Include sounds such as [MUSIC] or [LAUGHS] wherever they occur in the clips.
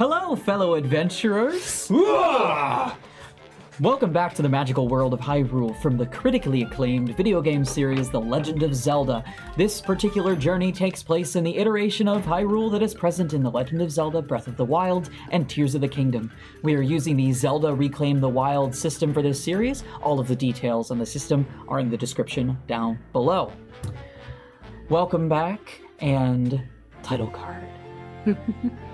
Hello, fellow adventurers! Welcome back to the magical world of Hyrule from the critically acclaimed video game series The Legend of Zelda. This particular journey takes place in the iteration of Hyrule that is present in The Legend of Zelda Breath of the Wild and Tears of the Kingdom. We are using the Zelda Reclaim the Wild system for this series. All of the details on the system are in the description down below. Welcome back and title card. [LAUGHS]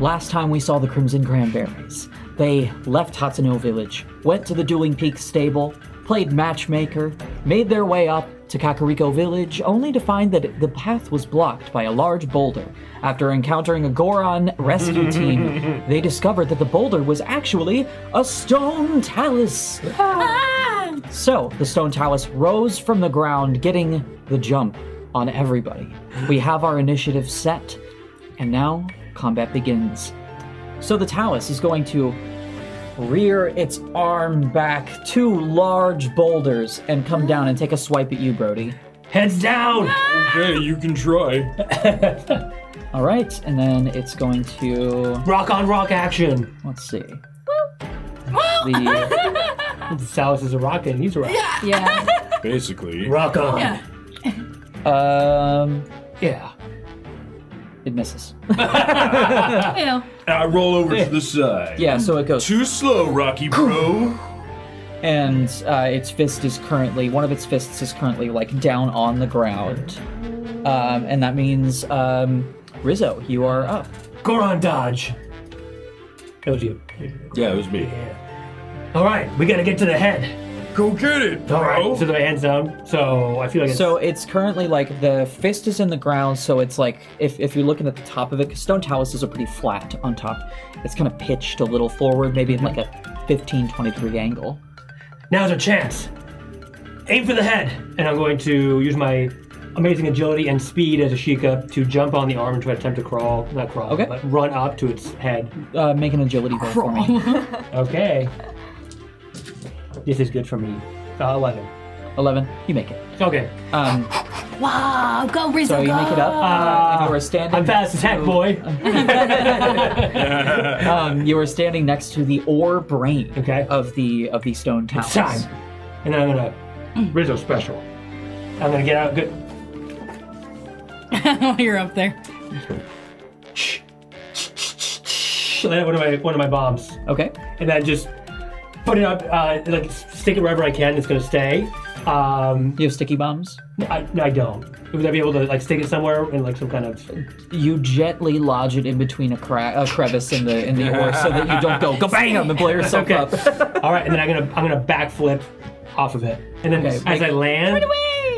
Last time we saw the Crimson Cranberries, they left Hateno Village, went to the Dueling Peaks stable, played matchmaker, made their way up to Kakariko Village, only to find that the path was blocked by a large boulder. After encountering a Goron rescue [LAUGHS] team, they discovered that the boulder was actually a stone talus. Ah! So the stone talus rose from the ground, getting the jump on everybody. We have our initiative set, and now combat begins. So the talus is going to rear its arm back two large boulders and come down and take a swipe at you, Brody. Heads down! Okay, you can try. [LAUGHS] All right, and then it's going to Rock on rock action! let's see. The [LAUGHS] Talus is a rock and he's a rock. Yeah. Basically. Rock on. Yeah. um, Yeah. It misses. [LAUGHS] You know. I roll over to the side. Yeah, so it goes, Too slow, Rocky Bro. and uh, its fist is currently one of its fists is currently like down on the ground, um, and that means um, Rizzo, you are up. Goron dodge. That was you. Yeah, it was me. All right, we gotta get to the head. Go get it, All right, so my hands down. So I feel like it's, So it's currently like the fist is in the ground, so it's like if, if you're looking at the top of it, 'cause stone taluses are pretty flat on top. It's kind of pitched a little forward, maybe in like a 15, 20 degree angle. now's our chance. Aim for the head, and I'm going to use my amazing agility and speed as a Sheikah to jump on the arm and try to attempt to crawl, not crawl, Okay. but run up to its head. Uh, make an agility roll for me. [LAUGHS] Okay. This is good for me. Uh, 11. 11, you make it. Okay. Um, Wow, go Rizzo, so you go! make it up, Uh, and you are standing. I'm fast as heck, boy. [LAUGHS] Um, you are standing next to the ore brain Okay. of the of the stone It's time. And then I'm gonna Rizzo special. I'm gonna get out good. [LAUGHS] You're up there. Let out one of my one of my bombs, Okay. and then just put it up, uh, like stick it wherever I can. It's gonna stay. Um, You have sticky bombs. I, no, I don't. Would I be able to like stick it somewhere in like some kind of? You gently lodge it in between a, cra- a crevice in the in the [LAUGHS] ore, so that you don't go [LAUGHS] go bang and blow yourself Okay. up. [LAUGHS] All right, and then I'm gonna I'm gonna backflip off of it, and then Okay, as make- I land,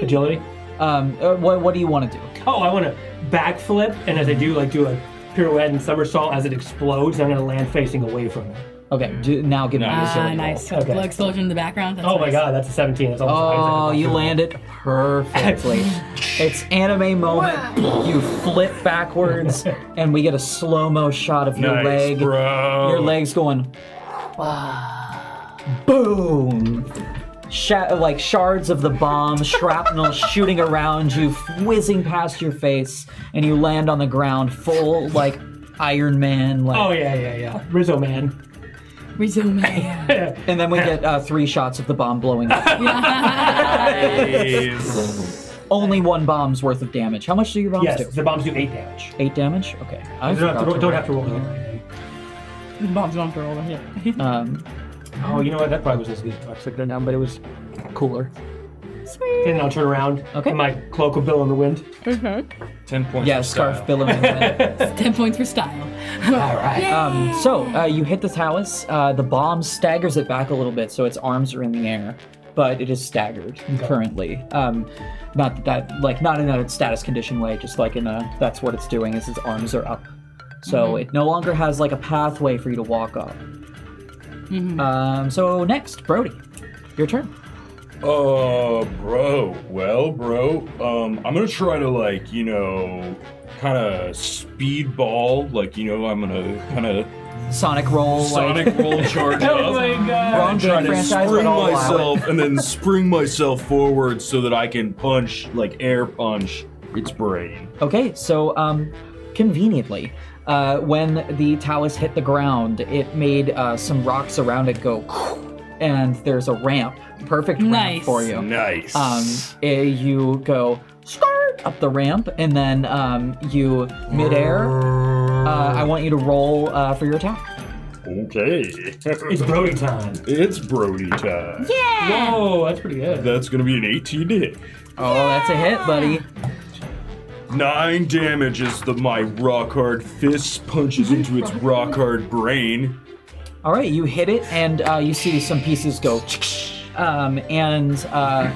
agility. Um, uh, what what do you want to do? Oh, I want to backflip, and as I do, like do a pirouette and somersault as it explodes. And I'm gonna land facing away from it. Okay, do, now give me Nice. your Ah, agility roll. nice. Okay. Little explosion in the background. That's Oh my nice. god, that's a 17. That's almost Oh, exactly you what [LAUGHS] I landed perfectly. [LAUGHS] it's anime moment. You flip backwards, [LAUGHS] and we get a slow mo shot of your nice, leg. bro. Your legs going. Boom! Sha- like shards of the bomb, shrapnel shooting around you, whizzing past your face, and you land on the ground, full like Iron Man. Like, Oh yeah, yeah, yeah. Rizzo man. Resume. [LAUGHS] And then we get uh, three shots of the bomb blowing up. [LAUGHS] Nice. [LAUGHS] Only one bomb's worth of damage. How much do your bombs yes, do? the bombs do eight damage. Eight damage? Okay. I don't, have to, forgot ro- to don't have to roll anything. Bombs don't roll them. Yeah. Um, Oh, you know what? That probably was as good. I was looking it down, but it was cooler. Sweet. And I'll turn around. Okay. in my cloak will bill in the wind. Ten points. yeah, for scarf style. billowing. [LAUGHS] Ten points for style. All right. um, so uh, you hit the talus. Uh, the bomb staggers it back a little bit, so its arms are in the air, but it is staggered currently. Um, not that, like, not in a status condition way. Just like in a, that's what it's doing. Is its arms are up, so it no longer has like a pathway for you to walk up. Um, so next, Brody, your turn. Uh, bro. Well, bro. Um, I'm gonna try to like, you know, kind of speedball. Like, you know, I'm gonna kind of Sonic roll. Sonic like, roll [LAUGHS] charge up. Oh up. my god! Wrong trying to spring but I'll allow it. myself and then spring myself forward so that I can punch like air punch its brain. Okay, so um, conveniently, uh, when the talus hit the ground, it made uh, some rocks around it go, [LAUGHS] and there's a ramp, perfect ramp Nice. for you. Nice. Um, eh, you go skirt up the ramp, and then um, you midair. Uh, I want you to roll uh, for your attack. okay. It's Brody time. it's Brody time. Yeah. Whoa, that's pretty good. That's gonna be an 18 to hit. Oh, that's a hit, buddy. Nine damage as the my rock hard fist punches into its rock hard brain. All right, you hit it, and uh, you see some pieces go, um, and uh,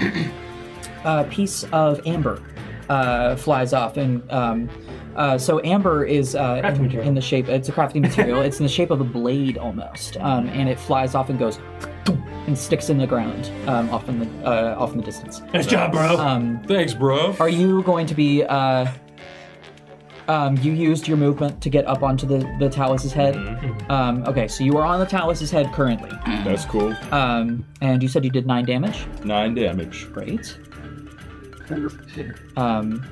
a piece of amber uh, flies off, and um, uh, so amber is uh, in, in the shape. It's a crafting material. it's in the shape of a blade almost, um, and it flies off and goes and sticks in the ground, um, off in the uh, off in the distance. Nice job, bro. Um, Thanks, bro. are you going to be? Um, you used your movement to get up onto the the Talus's head. Um, okay, so you are on the Talus's head currently. That's cool. Um, and you said you did nine damage. Nine damage. Great. Um.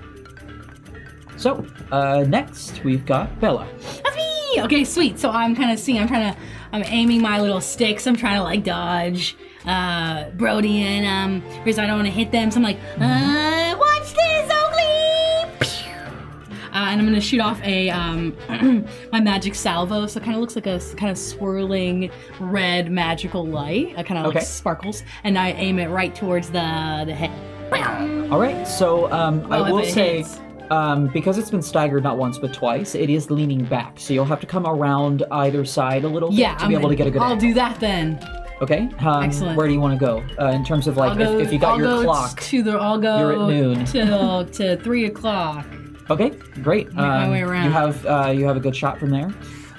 So, uh, next we've got Bella. That's me. Okay, sweet. So I'm kind of seeing. I'm trying to. I'm aiming my little sticks. I'm trying to like dodge uh, Brody and um because I don't want to hit them. So I'm like, uh, watch this, Oakley. Pew. And I'm gonna shoot off a um [CLEARS THROAT] my magic salvo. So it kind of looks like a kind of swirling red magical light. It kind of Okay. like sparkles, and I aim it right towards the the head. All right. So, um, I Oh, will say, hits. um, because it's been staggered not once but twice, it is leaning back. So you'll have to come around either side a little Yeah, bit to I'm be able to get a good. I'll angle. do that then. Okay. Um, Excellent. Where do you want to go uh, in terms of like go, if, if you got I'll your clock? to the. I'll go You're at noon. till to three o'clock. Okay. Great. Make my Um, way around. You have uh, you have a good shot from there.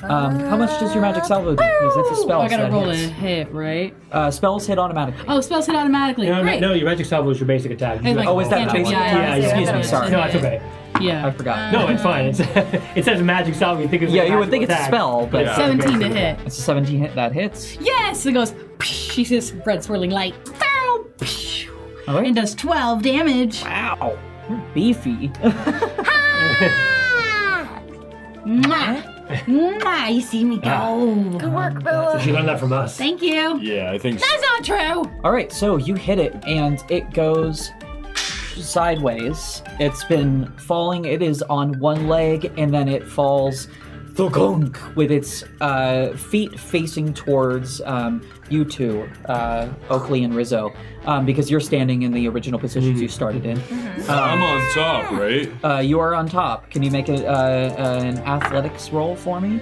Um, how much does your magic salvo do? Because it's a spell. I gotta that roll hits. a hit, right? Uh, spells hit automatically. Oh, spells hit automatically. no, no, Great. no, your magic salvo is your basic attack. You It's like- Oh, is that to the basic? that. Yeah, Yeah, excuse yeah. me, sorry. No, it's okay. Yeah. I forgot. No, it's fine. It's, [LAUGHS] it says magic salvo. You think it's Yeah, an you would think actual it's a attack. spell, but Yeah. 17 to hit. it's a 17 hit that hits. Yes! It goes. She says red swirling light. Ow! All right. And does 12 damage. Wow, you're beefy. [LAUGHS] Mwah! Mwah! You see me go. Ah. Good work, Bella. She learned that from us. Thank you. Yeah, I think. That's not true. All right, so you hit it, and it goes sideways. It's been falling. It is on one leg, and then it falls thugunk with its uh, feet facing towards um, you two, uh, Oakley and Rizzo, um, because you're standing in the original positions you started in. I'm on top, right? Uh, you are on top. Can you make a, uh, an athletics roll for me?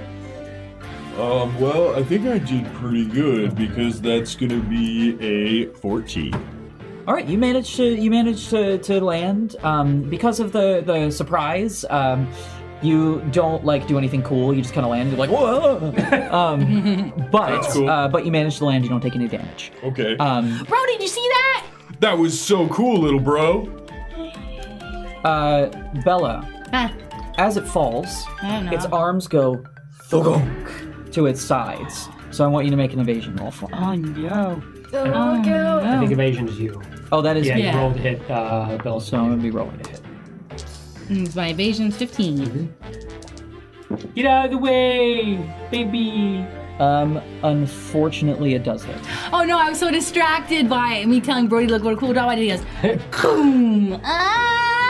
Um, well, I think I did pretty good because that's gonna be a 14. All right, you managed to you managed to, to land um, because of the the surprise. Um, you don't like do anything cool. You just kind of land. You're like whoa. [LAUGHS] um, but That's cool. uh, but you manage to land. You don't take any damage. Okay. Um, Bro, did you see that? that was so cool, little bro. uh, Bella, Ah, as it falls, I don't know. its arms go thugunk to its sides. So I want you to make an evasion roll for me. Oh no. Oh, Oh, no. I think no. evasion is you. Oh, that is Yeah, me. you Yeah. rolled to hit uh, Bell. So I'm gonna be rolling a hit. Mm, My evasion's 15. Get out of the way, baby. Um, unfortunately, it does hit. Oh no, I was so distracted by me telling Brody, look what a cool job I did. He goes, boom. Ah!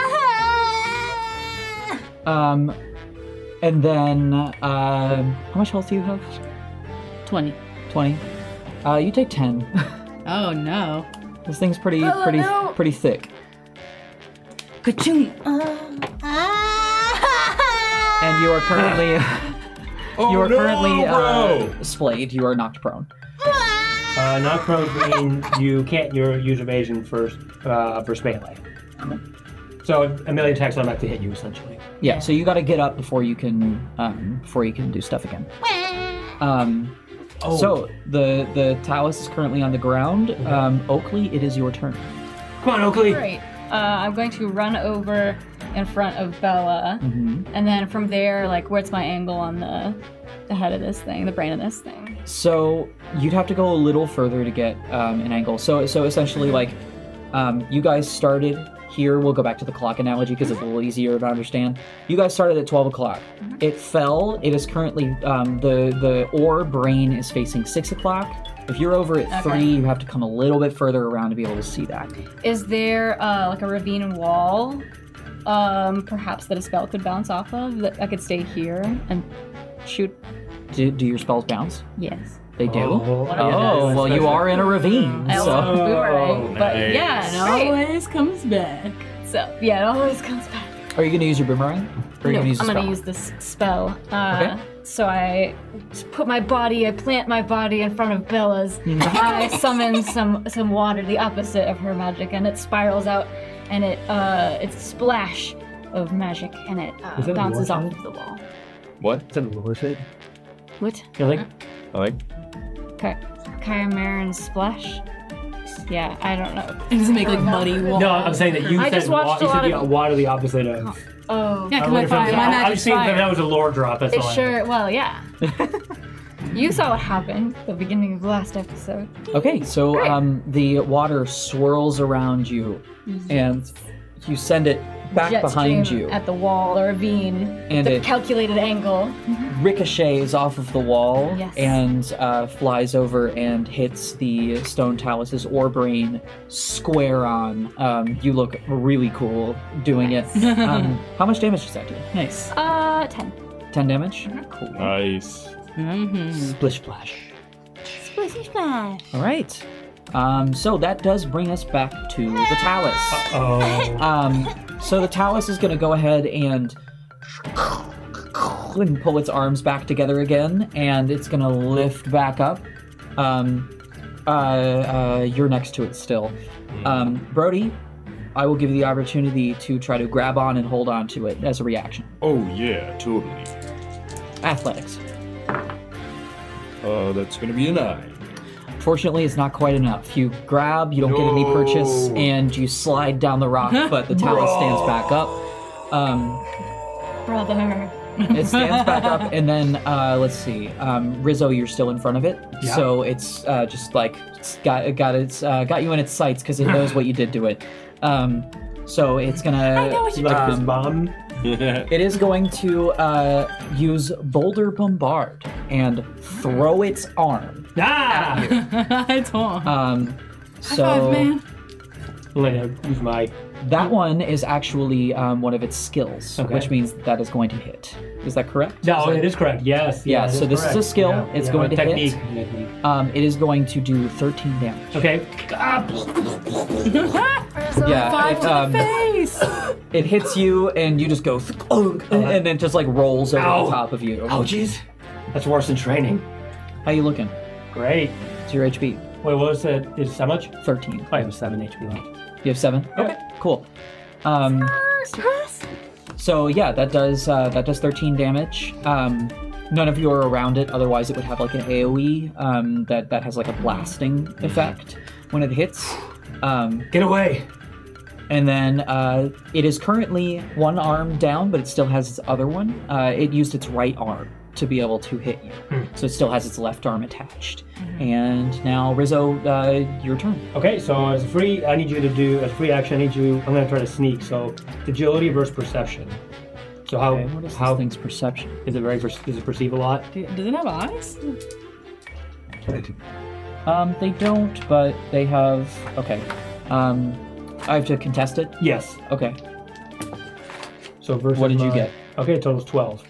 Um, and then, um, how much health do you have? 20. 20. Uh, you take 10. Oh no. this thing's pretty, Oh, pretty, no. pretty thick. Ka-choom. And you are currently, Oh, [LAUGHS] you are no, currently bro. uh, splayed. You are knocked prone. Uh, not prone means you can't your, use evasion for uh, first melee. So a melee attack's to hit you essentially. Yeah. So you got to get up before you can, um, before you can do stuff again. Um, Oh. so the the talus is currently on the ground. Um, Oakley, it is your turn. Come on, Oakley. Great. Uh, I'm going to run over in front of Bella, hmm and then from there, like, where's my angle on the the head of this thing, the brain of this thing? So you'd have to go a little further to get um, an angle. So so essentially, like um, you guys started here. We'll go back to the clock analogy because it's a little easier to understand. You guys started at twelve o'clock. It fell. It is currently um, the the ore brain is facing six o'clock. If you're over at Okay. three, you have to come a little bit further around to be able to see that. Is there uh, like a ravine wall, um, perhaps that a spell could bounce off of that I could stay here and shoot? Do, do your spells bounce? Yes. They do. Oh, Oh, else? well, you are in a ravine. I So. also boomerang, but nice. yeah, It always comes back. So yeah, it always comes back. Are you going to use your boomerang? Or No, going to I'm gonna spell? use this spell. Uh, Okay. So I put my body, I plant my body in front of Bella's. I summon some some water, the opposite of her magic, and it spirals out, and it uh, it's a splash of magic, and it uh, Is that a bounces off of the wall. What? Is that Lilith? What? You're like, I like. Ky- Chimeran splash? Yeah, I don't know. It doesn't make like muddy water. no, I'm saying that you I said just watched wa- a you said lot the of- water the opposite of. Oh. Yeah, I because my wonder if fire, that- my I- I've seen that fire. that was a lore drop. That's It all I know. sure, well, yeah. [LAUGHS] you saw what happened the beginning of the last episode. Okay, so um, the water swirls around you, and you send it back Jet behind stream you. At the wall, the ravine, And the it- calculated angle. ricochets off of the wall Yes. and uh, flies over and hits the stone talus's ore brain square on. Um, you look really cool doing it. [LAUGHS] Um, how much damage does that do? Nice. Uh, 10. 10 damage? Mm-hmm. Cool. Nice. Mm-hmm. Splish splash. Splishy splash. All right. Um, so that does bring us back to the talus. Oh. Um, so the talus is going to go ahead and and pull its arms back together again, and it's going to lift back up. Um, uh, uh, you're next to it still. Um, Brody, I will give you the opportunity to try to grab on and hold on to it as a reaction. Oh yeah, totally. Athletics. Uh, that's gonna be a nine. Fortunately, it's not quite enough. You grab, you don't get any purchase, and you slide down the rock, but the talus stands back up. Um, Brother. it stands back up, and then uh, let's see. Um, Rizzo, you're still in front of it, Yeah. so it's uh, just like it's got it got its uh, got you in its sights because it knows what you did to it. Um, so it's gonna. I know what you like this um, bomb. It is going to uh, use Boulder Bombard and throw its arm. Ah! it's [LAUGHS] on. Um, High so five, man. I'm gonna use my. That one is actually um, one of its skills, Okay. which means that is going to hit. Is that correct? No, Is it is correct. Yes. Yeah, it so this is a skill. Yeah, It's yeah, going to hit. technique. technique. Um, it is going to do 13 damage. Okay. Ah, [LAUGHS] Yeah, Five it, to um, the face. [LAUGHS] it hits you, and you just go, and, and then just like rolls over Ow. the top of you. oh, jeez. That's worse than training. How you looking? Great. It's your HP. Wait, what was it? Is how much? 13. I have seven HP left. You have seven. Okay, cool. Um, so yeah, that does uh, that does 13 damage. Um, none of you are around it. Otherwise, it would have like an AOE um, that that has like a blasting effect when it hits. Um, Get away. and then uh, it is currently one arm down, but it still has its other one. Uh, it used its right arm to be able to hit you, so it still has its left arm attached. And now Rizzo, uh, your turn. Okay, so as a free, I need you to do as a free action. I need you. I'm gonna try to sneak. So agility versus perception. So how Okay, what is how this thing's perception? is it very per- does it perceive a lot? Do- Does it have eyes? Um, they don't, but they have. Okay. Um, I have to contest it. Yes. Okay. So versus What did you get? Okay, total's twelve.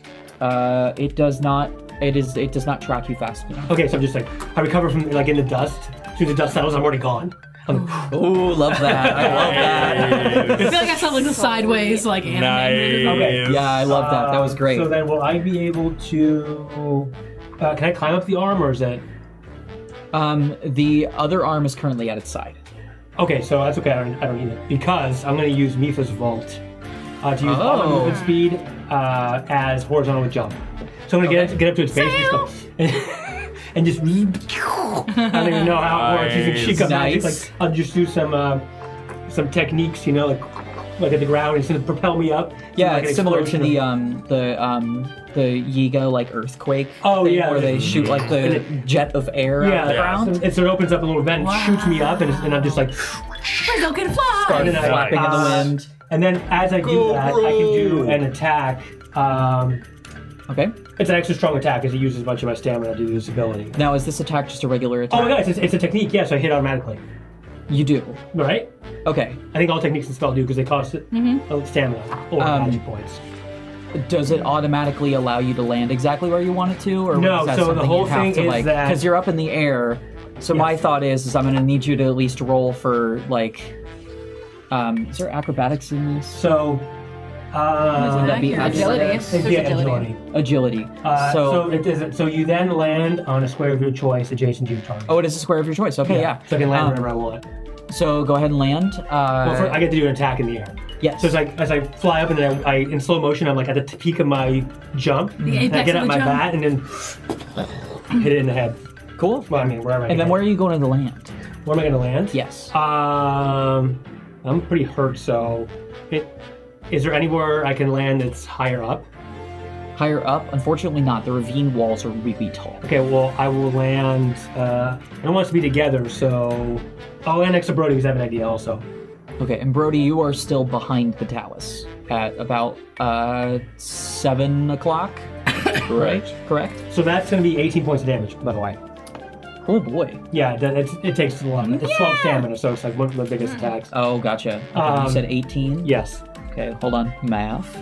Uh, it does not. It is. It does not track you fast enough. Okay, so I'm just like I recover from like in the dust. Through the dust settles, I'm already gone. I'm like, Oh, love that! I love that. I feel like I saw like the sideways like anime. Nice. Okay. Yeah, I love that. That was uh, great. So then, will I be able to? Uh, can I climb up the arm, or is that? Um, the other arm is currently at its side. Okay, so that's okay. I don't, I don't need it because I'm going to use Mifa's vault uh, to use all my Oh. movement speed uh, as horizontal with jump. So I'm to get, get up to its base and just go, [LAUGHS] and just. I don't even know how it works. Using Nice. Sheikah magic, Nice. like I'll just do some uh, some techniques, you know, like like at the ground, going to propel me up. Yeah, like an it's similar to explosion the of- um the um the Yiga like earthquake. Oh, thing yeah. where they shoot like the jet of air out of Yeah, the ground. So it sort of opens up a little vent, and shoots me up, and, it's- and I'm just like, Frizzle can fly. and then I- flapping in the wind. And then as I do that, I can do an attack. Um, Okay. it's an extra strong attack because it uses a bunch of my stamina to do this ability. Now is this attack just a regular attack? Oh my god, it's, it's a technique, yeah, so I hit automatically. You do. Right? Okay. I think all techniques and spell do because they cost uh, stamina or Um, magic points. Does it automatically allow you to land exactly where you want it to, or No, is that so the something whole you have thing to is like? that- Because you're up in the air. So my thought is, is I'm gonna need you to at least roll for like. Um, is there acrobatics in this? So, uh, Would that be Agility. athletics? There's yeah, agility. agility. Agility. Uh, so, so, it is, so you then land on a square of your choice adjacent to your target. oh, it is a square of your choice. Okay, yeah. So I can land Um, wherever I want. So go ahead and land. Uh, Well, for, I get to do an attack in the air. yes. So it's like as I fly up and then I, I in slow motion, I'm like at the t- peak of my jump. The and I apex get of up the my jump. bat and then hit it in the head. cool. Well, I mean, wherever I And then hit. where are you going to land? Where am I going to land? Yes. Um, I'm pretty hurt, so it, is there anywhere I can land that's higher up? Higher up? Unfortunately, not. The ravine walls are really tall. Okay, well, I will land. Uh, I don't want us to be together, so I'll land next to Brody because I have an idea also. Okay, and Brody, you are still behind the talus at about uh seven o'clock. [COUGHS] right? Correct. So that's going to be 18 points of damage, by the way. Oh boy. Yeah, that, it's, it takes a lot. It's 12 stamina, so it's like one of the biggest attacks. Oh, gotcha. Okay, Um, you said eighteen. Yes. Okay, hold on. Math.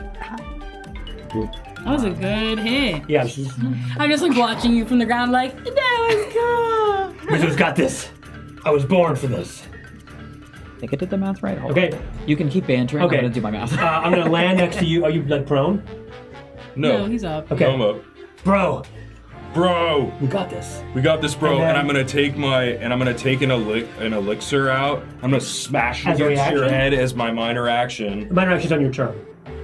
That was a good hit. Yeah, she's, I'm just like watching you from the ground, like that was cool. Wizard's got this. I was born for this. I think I did the math right. Hold on. Okay, You can keep bantering. Okay. I'm gonna do my math. uh, I'm gonna land [LAUGHS] next to you. Are you like prone? No. No, he's up. Okay. I'm up. Bro, Bro, we got this. we got this, bro. And And, I'm gonna take my and I'm gonna take an, eli- an elixir out. I'm gonna smash it against your head as my minor action. Minor action's on your turn.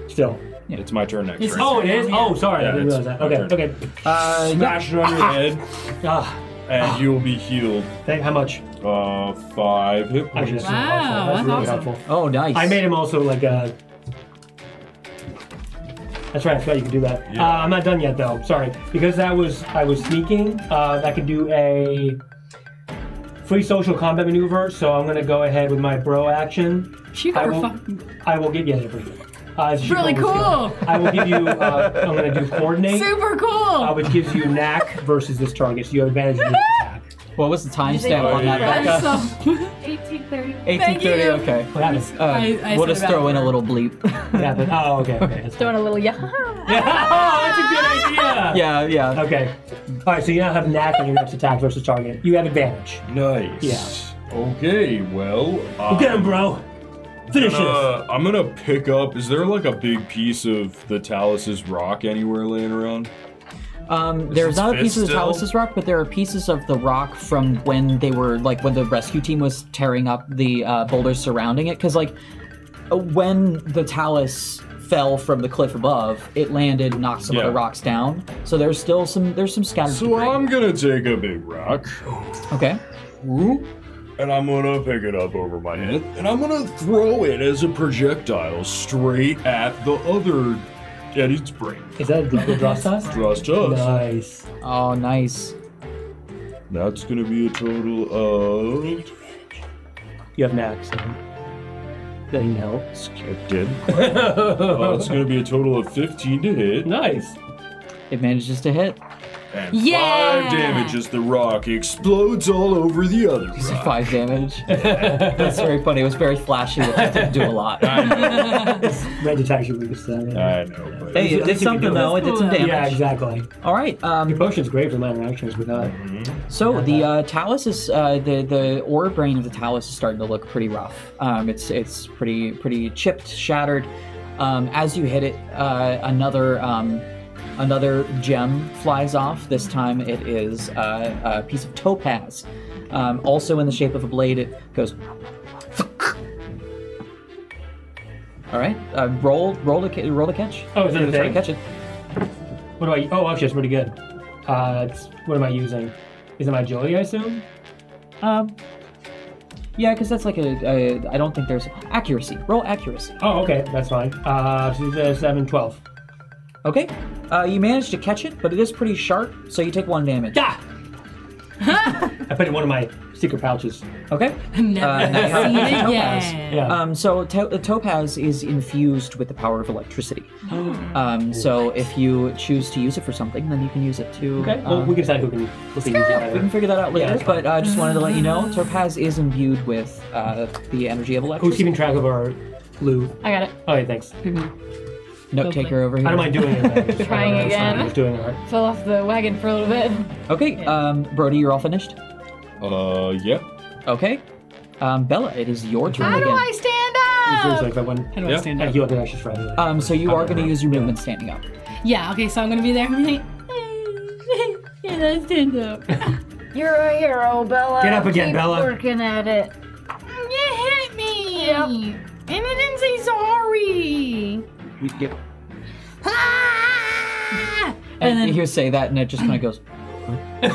Still. It's my turn next. It's- right? Oh, it is? Oh, sorry. Yeah, I didn't realize that. Okay, turn. okay. Uh, yeah. Smash it on your head, Ah, and you'll be healed. thank, how much? Uh, five hit Actually, points. that's Wow, really. That's that's really awesome. helpful. Oh, nice. I made him also like a. That's right. I forgot you could do that. Yeah. Uh, I'm not done yet though. Sorry, because that was I was sneaking. Uh, I could do a free social combat maneuver. So I'm gonna go ahead with my bro action. She I got her will, fucking I will give you a pretty good. Uh, Really super skill. cool. I will give you. Uh, I'm gonna do [LAUGHS] coordinate, super cool. uh, which gives you knack versus this target, so you have advantage in [LAUGHS] attack. What was the timestamp on that, yeah. Becca? So- 1830. [LAUGHS] Eighteen thirty. Okay. What happened? Uh, I- I we'll just throw in a little bleep. [LAUGHS] What happened? Oh, okay. okay. That's Throwing a little yeah. [LAUGHS] Yeah, oh, that's a good idea. yeah, yeah. Okay. All right. So you now have knack on your next attack versus target. You have advantage. Nice. Yeah. Okay. Well. Uh, Get him, bro. Finish this. Uh, I'm gonna pick up. Is there like a big piece of the Talus's rock anywhere laying around? Um, there's not a piece of the still? Talus's rock, but there are pieces of the rock from when they were like when the rescue team was tearing up the uh, boulders surrounding it. Because like when the Talus fell from the cliff above, it landed, knocked some of the rocks down. So there's still some there's some scattered So debris. I'm gonna take a big rock, Okay. and I'm gonna pick it up over my head, and I'm gonna throw it as a projectile straight at the other at its brain. Is that a draw, draw sauce? Nice. Oh, nice. That's gonna be a total of. You have knack. So. That can help. Skipped it. Uh, it's gonna be a total of 15 to hit. nice. It manages to hit. And Yeah! five damage as the rock explodes all over the other rock. Five damage. [LAUGHS] That's very funny. It was very flashy, but it didn't do a lot. I know. [LAUGHS] Red detects your weakest. Uh, I know. But Hey, it At did something though. It did some damage. yeah, exactly. All right. Um, Your potion's great for minor actions, but not. So the uh, talus is uh, the the ore brain of the talus is starting to look pretty rough. Um, it's it's pretty pretty chipped, shattered. Um, as you hit it, uh, another um, another gem flies off. This time it is uh, a piece of topaz, um, also in the shape of a blade. It goes. [CLEARS THROAT] All right, uh, roll roll to roll to catch. Oh, is it a thing? catch it. What do I? Oh, actually, it's pretty good. Uh, it's, what am I using? Is it my agility, I assume? Um, yeah, because that's like a, a. I don't think there's accuracy. Roll accuracy. Oh, okay, that's fine. Uh, so uh, 7, 12. Okay. Uh, you managed to catch it, but it is pretty sharp, so you take one damage. Yeah. [LAUGHS] I put it in one of my secret pouches. Okay. [LAUGHS] Never Uh, now you have seen it topaz. yet. Yeah. Um, so to- the topaz is infused with the power of electricity. [GASPS] Um, so if you choose to use it for something, then you can use it to. okay. Well, um, we can decide who can, who can use it we can figure that out later. that's but I uh, just wanted to let you know, [LAUGHS] topaz is imbued with uh, the energy of electricity. Who's electricity. keeping track of our loot? I got it. Okay, thanks. Note taker over here. I don't mind doing [LAUGHS] it. Then. Just Trying I'm again. Doing it. Right. Fell off the wagon for a little bit. Okay, um, Brody, you're all finished. Uh, yeah. Okay, um, Bella, it is your turn How do again. I stand Seriously, up? if I went, How do I Yeah. stand I up? heal the extra stride. Um, so you are going to use your movement standing up. Yeah, okay, so I'm gonna be there. I'm like, yeah, let's stand up. [LAUGHS] You're a hero, Bella. Get up again, Keep Bella. Working at it. you hit me! Yep. And I didn't say sorry! Ah! And, And then- you hear say that, and it just kind of goes. [LAUGHS] [LAUGHS] it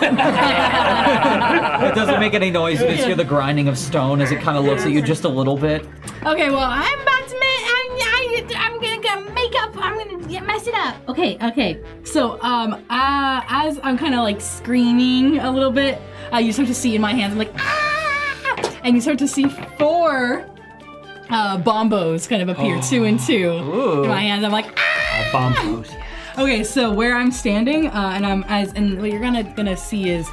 doesn't make any noise. You just hear the grinding of stone as it kind of looks at you just a little bit. Okay, well, I'm about to make. I'm, I, I'm gonna go make up. I'm gonna get, mess it up. Okay, okay. So, um, uh, as I'm kind of like screaming a little bit, uh, you start to see in my hands. I'm like, ah! And you start to see four uh, bombos kind of appear, two and [GASPS] two Ooh. in my hands. I'm like, ah! Bomb those. Okay, so where I'm standing, uh, and I'm as and what you're gonna gonna see is,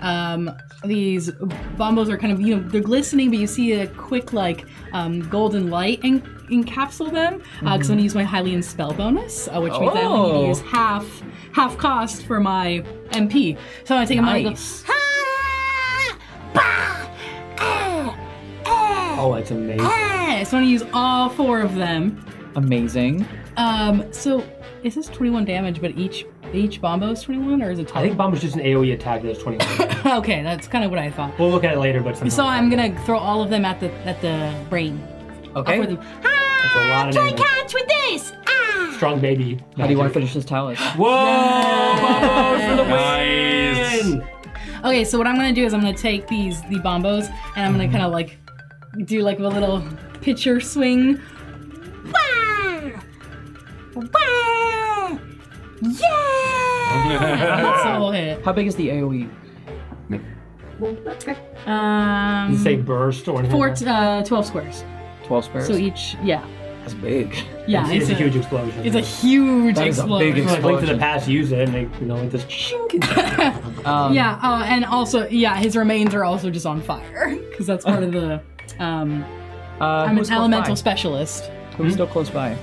um, these bombos are kind of you know they're glistening, but you see a quick like um, golden light en- encapsule them. Because I'm gonna use my Hylian spell bonus, uh, which means I only need to Oh. use half half cost for my MP. So I'm gonna take them out and go. Nice. "Ah! Bah! Ah! Ah! Oh, that's amazing. Ah!" So I'm gonna use all four of them. Amazing. Um, so is this 21 damage, but each each bombo is 21, or is it 12? I think bomb is just an AOE attack that's 21. [LAUGHS] okay, that's kind of what I thought. we'll look at it later, but So I'm gonna throw all of them at the at the brain. Okay. For them. That's a lot of Try damage. catch with this. Ah! strong baby. How do you want to finish this talus? [GASPS] Whoa! Bombos for the Nice. win! Okay, so what I'm gonna do is I'm gonna take these the bombos and I'm gonna kind of like do like a little pitcher swing. Wah! Wah! Yeah! so we'll hit. How big is the? AOE? Um, Does it say burst or anything? four, like t- uh, 12 squares. 12 squares. So each, yeah, That's big. yeah. It's, it's a huge explosion. It's a huge explosion. That is a explosion. big It's like Link to the. Past use it and they, you know, like this chink. Um, Yeah, uh, and also, yeah, his remains are also just on fire because that's part of the. Um, Uh, I'm an elemental by? specialist. Who's still close by?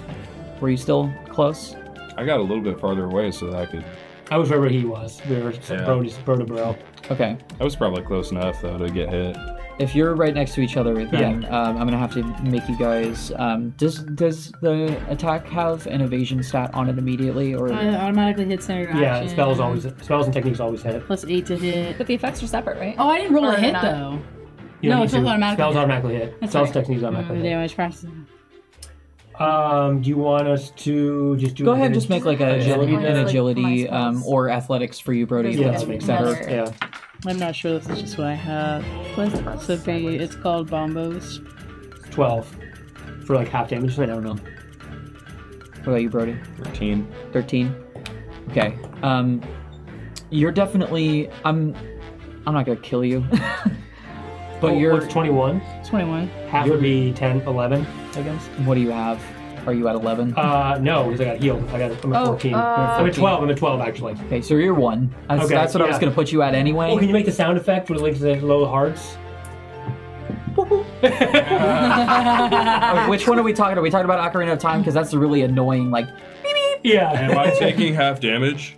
Were you still close? I got a little bit farther away so that I could. I was wherever he was. We were Yeah. bro, to bro. Okay. I was probably close enough though to get hit. If you're right next to each other, then um, I'm gonna have to make you guys. Um, does does the attack have an evasion stat on it immediately, or Uh, automatically hit center action. Yeah, spells always spells and techniques always hit. Plus eight to hit. But the effects are separate, right? Oh, I didn't roll Or a hit not. though. You No, it's to. automatically Spells hit. automatically hit. That's spells right. techniques automatically the hit. damage practice. Um, do you want us to just do go ahead, and just make like a agility an then? then? Like agility um, or athletics for you, Brody. Yeah, that's that makes better. sense. Yeah. I'm not sure this is just what I have. What's the be? It's called bombos. 12 for like half damage. I don't know. What about you, Brody? 13. 13 okay um you're definitely i'm i'm not gonna kill you [LAUGHS] but Oh, you're 21? 21. Half would be 10, 11, I guess. what do you have are you at 11 Uh, no, because I got healed. I got I'm at Oh, 14. uh, I'm at 12. I'm at 12 actually. okay so you're one that's, Okay, that's what i was gonna put you at anyway Oh, can you make the sound effect when it links the low hearts? Uh, which one are we talking are we talking about ocarina of time because that's a really annoying like Yeah. Am I taking half damage?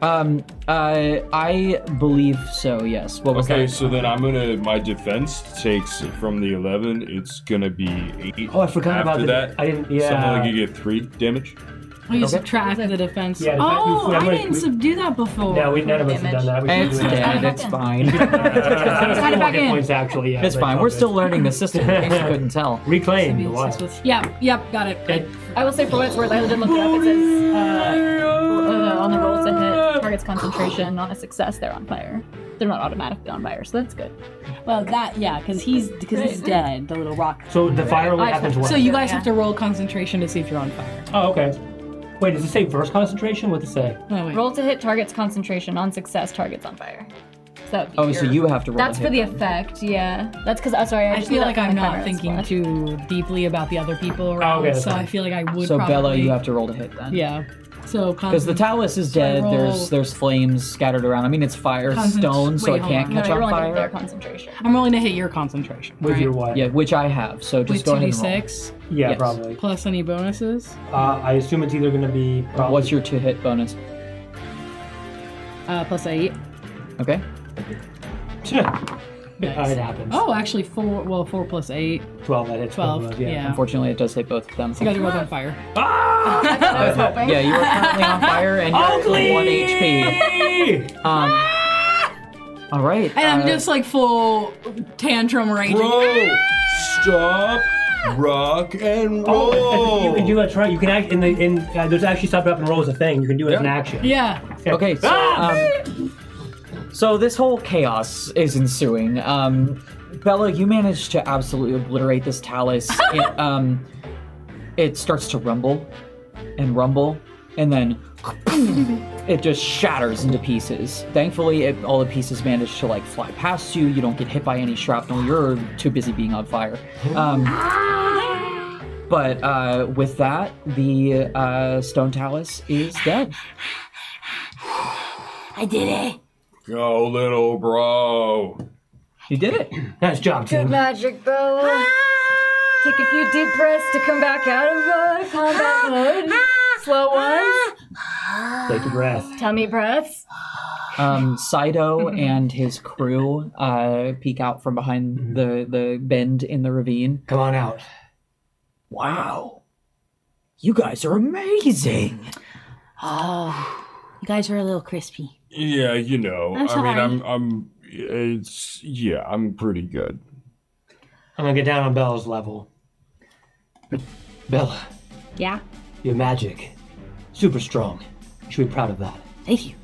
Um uh i believe so yes what was Okay, that so then I'm gonna. My defense takes from the 11. It's gonna be eight. Oh, I forgot about the- that. I didn't- yeah. Something like you get three damage. Oh, you Okay. subtract the defense. Yeah, oh, I didn't we- subdue that before. No, we, none of us have done that. We should it's do dead it's fine [LAUGHS] It's Add it back in. points actually. Yeah, it's fine all we're good. still learning the system in case you couldn't [LAUGHS] tell reclaim the wild. Yep, yep, got it. Okay. I will say for what it's worth, I didn't look it up. It says uh, uh, on the roll to hit target's concentration on a success, they're on fire. They're not automatically on fire, so that's good. Well, that yeah, because he's because he's dead. The little rock. So the fire only happens once. So you guys Yeah. have to roll concentration to see if you're on fire. Oh, okay. Wait, does it say first concentration? What does it say? Oh, wait. Roll to hit target's concentration. On success, target's on fire. So that would be Oh, so you have to roll. That's to for the then. effect, yeah. That's because, uh, sorry, I, I feel like I'm not thinking splash. too deeply about the other people around, okay, that's so I feel like I would. So probably, Bella, you have to roll to hit then. Yeah. So Because the talus is So dead. roll- There's there's flames scattered around. I mean, it's fire Concent- stone, so wait, it can't on. Catch you're on only gonna their fire. concentration. I'm rolling to hit your concentration. With right? your what? Yeah, which I have. So just With go two ahead and roll. six Yeah, Yes. probably. plus any bonuses. Uh, I assume it's either going to be. Probably, What's your to hit bonus? Uh, plus eight. Okay. Uh, it happens. Oh, actually four. Well, four plus eight. 12 that hits. Twelve. both of Yeah. us, Unfortunately, it does hit both of them. You guys are both on fire. Ah! I was hoping. Yeah, you are currently on fire and you're at Ugly! one HP. Um. All right. And I'm uh, just like full tantrum raging. Bro, stop, rock, and roll. Oh, [LAUGHS] you can do a try. You can act in the in. Uh, there's actually stop up and roll as a thing. You can do it as an action. Yeah. Okay, so Ah! um, so this whole chaos is ensuing. Um, Bella, you managed to absolutely obliterate this talus. [LAUGHS] it, um, it starts to rumble and rumble, and then [LAUGHS] it just shatters into pieces. Thankfully, it, all the pieces manage to like fly past you. You don't get hit by any shrapnel. You're too busy being on fire. Um, but uh, with that, the uh, stone talus is dead. I did it. Go, little bro. You did it. [CLEARS THROAT] Nice job, Good team. magic, Bella. Take a few deep breaths to come back out of uh, combat mode. Slow ones. Take a breath. Tummy breaths. um, Saito and his crew uh, peek out from behind the, the bend in the ravine. Come on out. Wow. You guys are amazing. Oh, you guys are a little crispy. Yeah, you know. I'm I mean, I'm, I'm. It's yeah, I'm pretty good. I'm gonna get down on Bella's level. Bella, Yeah. your magic, super strong. You should be proud of that. Thank you.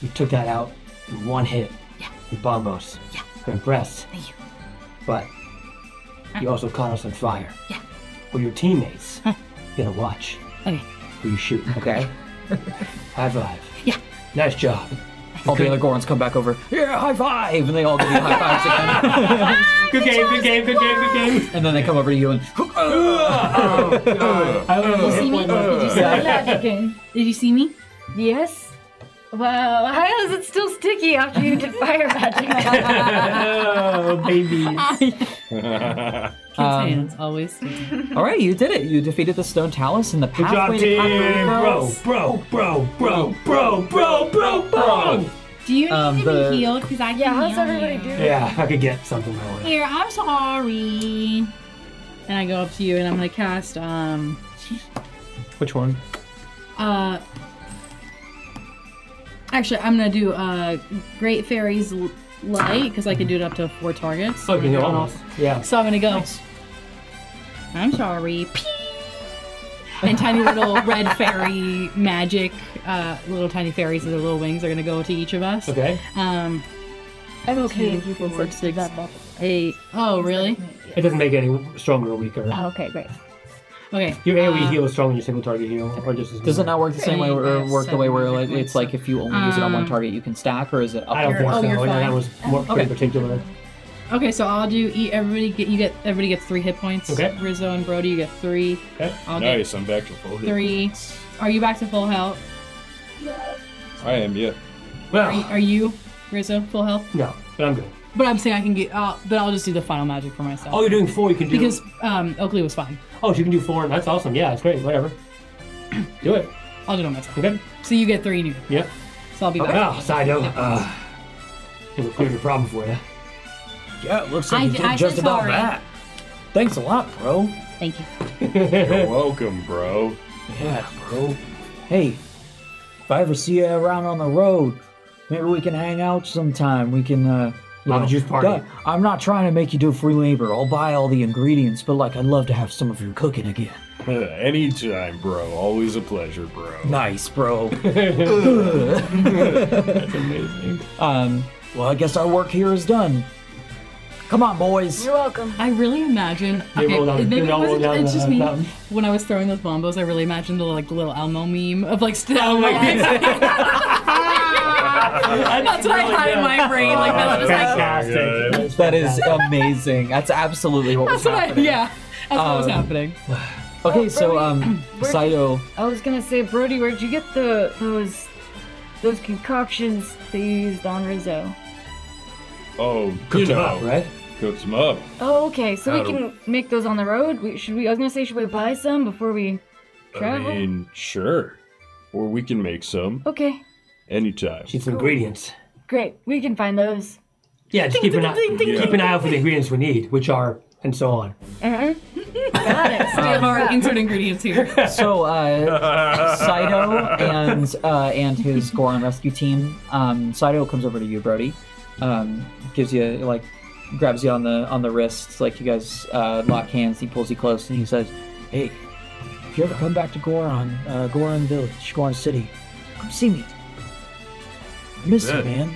You took that out in one hit. Yeah. With bombos. Yeah. I'm impressed. Thank you. But you also caught us on fire. Yeah. Well, your teammates, you gotta watch Okay. who you shoot. Okay. [LAUGHS] High five. Yeah. Nice job. All the other Gorons come back over. Yeah, high five, and they all give you high fives [LAUGHS] again. Good game, good game, good game, good game. and then they come over to you and. [LAUGHS] oh, God. I don't know. see me? Did you see Stop me? Oh, oh. Did you see me? Yes. Wow, how is it still sticky after you did fire magic? [LAUGHS] oh, baby. Kids' Um, hands always. [LAUGHS] All right, you did it. You defeated the stone talus and the Good job, pathway to team. Bro, bro, bro, bro, bro, bro, bro, bro. Do you need Um, to the- be healed? Because I can yeah, how's everybody doing? Yeah, I could get something going. Here, I'm sorry. And I go up to you and I'm gonna cast um Which one? uh actually I'm gonna do uh Great Fairy's L- Light because I can do it up to four targets. Oh, you know, almost. Yeah. So I'm gonna go. I'm sorry. Pee! And tiny little [LAUGHS] red fairy magic, uh, little tiny fairies with their little wings are gonna go to each of us. Okay. Um, I'm okay. two, four, six, eight. Oh, really? It doesn't make it any stronger or weaker. Oh, okay, great. Okay. Your AoE uh, heal is stronger than your single target heal, or just Does it not work the same way, or work the way where like, it's like if you only use it on one Um, target, you can stack, or is it up? I don't think four? Oh, so. you're Yeah, that fine. was more pretty Okay. particular. Okay, so I'll do. e- Everybody get you get. Everybody gets three hit points. Okay. Rizzo and Brody, you get three. Okay. I'll get nice, I'm back to full hit. three. Are you back to full health? I am, yeah. Are Well, are you Rizzo full health? no, but I'm good. But I'm saying I can get. Uh, but I'll just do the final magic for myself. Oh, you're doing four. You can do because um, Oakley was fine. Oh, so you can do four. That's awesome. Yeah, that's great. Whatever. do it. I'll do it myself. Okay. So you get three new. you. Yep. So I'll be back. Oh, side note. Uh, it will clear the problem for you. Yeah, it looks I- like you did I just about sorry. that. Thanks a lot, bro. Thank you. You're welcome, bro. Yeah, bro. Hey, if I ever see you around on the road, maybe we can hang out sometime. We can, uh, you know, juice party. God, I'm not trying to make you do free labor. I'll buy all the ingredients, but like, I'd love to have some of your cooking again. [LAUGHS] Anytime, bro. Always a pleasure, bro. Nice, bro. [LAUGHS] [LAUGHS] That's amazing. um, well, I guess our work here is done. Come on, boys. You're welcome. I really imagine. They okay, roll down- maybe they it roll was- down it's just me. mountain. When I was throwing those bombos, I really imagined the like little Elmo meme of like. St- Oh my That's what I had in my brain. Like that's just like. Fantastic. That is amazing. That's absolutely what was That's what I, happening. yeah, that's what was Um, happening. [SIGHS] Okay, so um, where'd Saito. I was gonna say, Brody, where'd you get the those those concoctions that you used on Rizzo? Oh, you Cooked him know, up, right? Cooked him up. Oh, okay. So we can make those on the road. We, should we? I was gonna say, should we buy some before we travel? I mean, sure. Or we can make some okay, anytime. Need some ingredients. great. We can find those. Yeah, just keep an eye, ding, ding, keep an eye out for the ingredients we need, which are and so on. Uh-huh. [LAUGHS] Got it. We have our insert ingredients here. [LAUGHS] So uh, Saito and uh, and his Goron rescue team. Um, Saito comes over to you, Brody. Um, gives you like grabs you on the on the wrists, like you guys uh, lock hands. He pulls you close and he says, "Hey, if you ever come back to Goron, uh, Goron Village, Goron City, come see me. I miss you, man.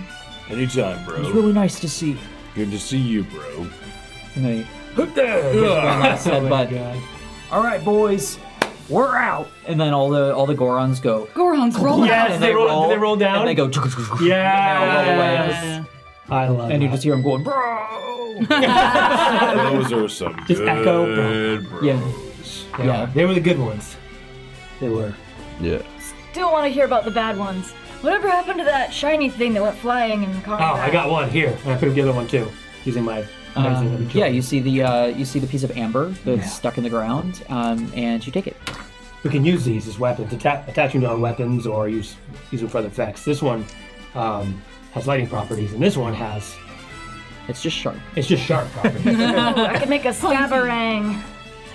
Anytime, It was bro. really nice to see." Good to see you, bro. And then he gives you one Oh my All right, boys, we're out. And then all the all the Gorons go. Gorons roll out. Yes, and they roll- do they roll down? And they go. [LAUGHS] Yeah. And they all roll away. I love And you just hear them going, bro. [LAUGHS] Those are some Just good echo. bros. Yeah. Yeah, Yeah. they were the good ones. They were. Yeah. Still want to hear about the bad ones. Whatever happened to that shiny thing that went flying in the car? Oh. I got one here, and I put up the other one too, using my Um, yeah, you see the uh, you see the piece of amber that's Yeah. stuck in the ground, um, and you take it. We can use these as weapons, atta- attaching to our weapons, or use use them for other effects. This one um, has lighting properties, and this one has It's just sharp. it's just sharp properties. Oh, [LAUGHS] I could make a stabberang.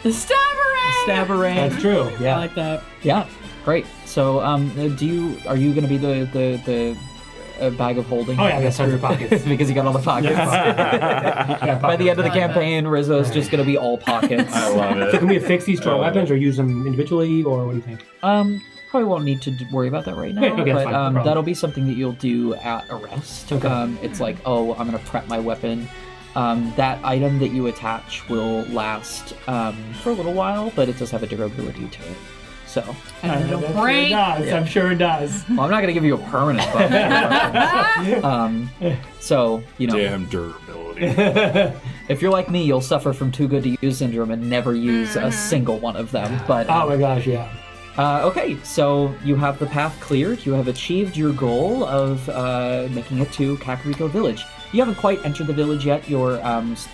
The Stabberang! Stabberang. That's true. Yeah. I Yeah. like that. Yeah, great. So, um, uh, do you are you going to be the the the uh, bag of holding? Oh yeah, I got tons of pockets. [LAUGHS] because you got all the pockets. [LAUGHS] By the end of the campaign, Rizzo's just going to be all pockets. [LAUGHS] I love it. So it. can we affix these to our weapons, or use them individually, or what do you think? Um, probably won't need to worry about that right now. Okay, okay, but fine, um, problem. that'll be something that you'll do at a rest. Okay. Um, it's like, oh, I'm gonna prep my weapon. Um, that item that you attach will last um, for a little while, but it does have a durability to it. So, And a I'm little sure it break. does. I'm sure it does. [LAUGHS] well, I'm not gonna give you a permanent buff. [LAUGHS] um, so you know, Damn durability. [LAUGHS] if you're like me, you'll suffer from too good to use syndrome and never use a single one of them. But oh my gosh, yeah. Uh, okay, so you have the path cleared. You have achieved your goal of uh, making it to Kakariko Village. You haven't quite entered the village yet. Your um, s-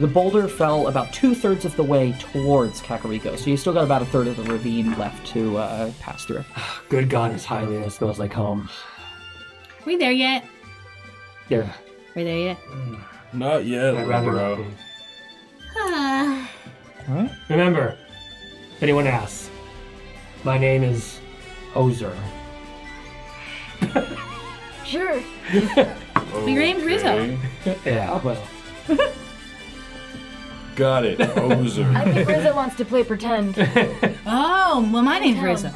the boulder fell about two thirds of the way towards Kakariko, so you still got about a third of the ravine left to uh, pass through. Good God, it's highly and it smells like home. We there yet? Yeah, We there yet? Not yet, I'd rather not bro. be. [SIGHS] Ah. All right. Remember, if anyone asks, my name is Ozer. Sure. [LAUGHS] Your name's Rizzo. Yeah, well, [LAUGHS] Got it. [LAUGHS] I Ozer. think Rizzo wants to play pretend. [LAUGHS] Oh, well, my name's Rizzo.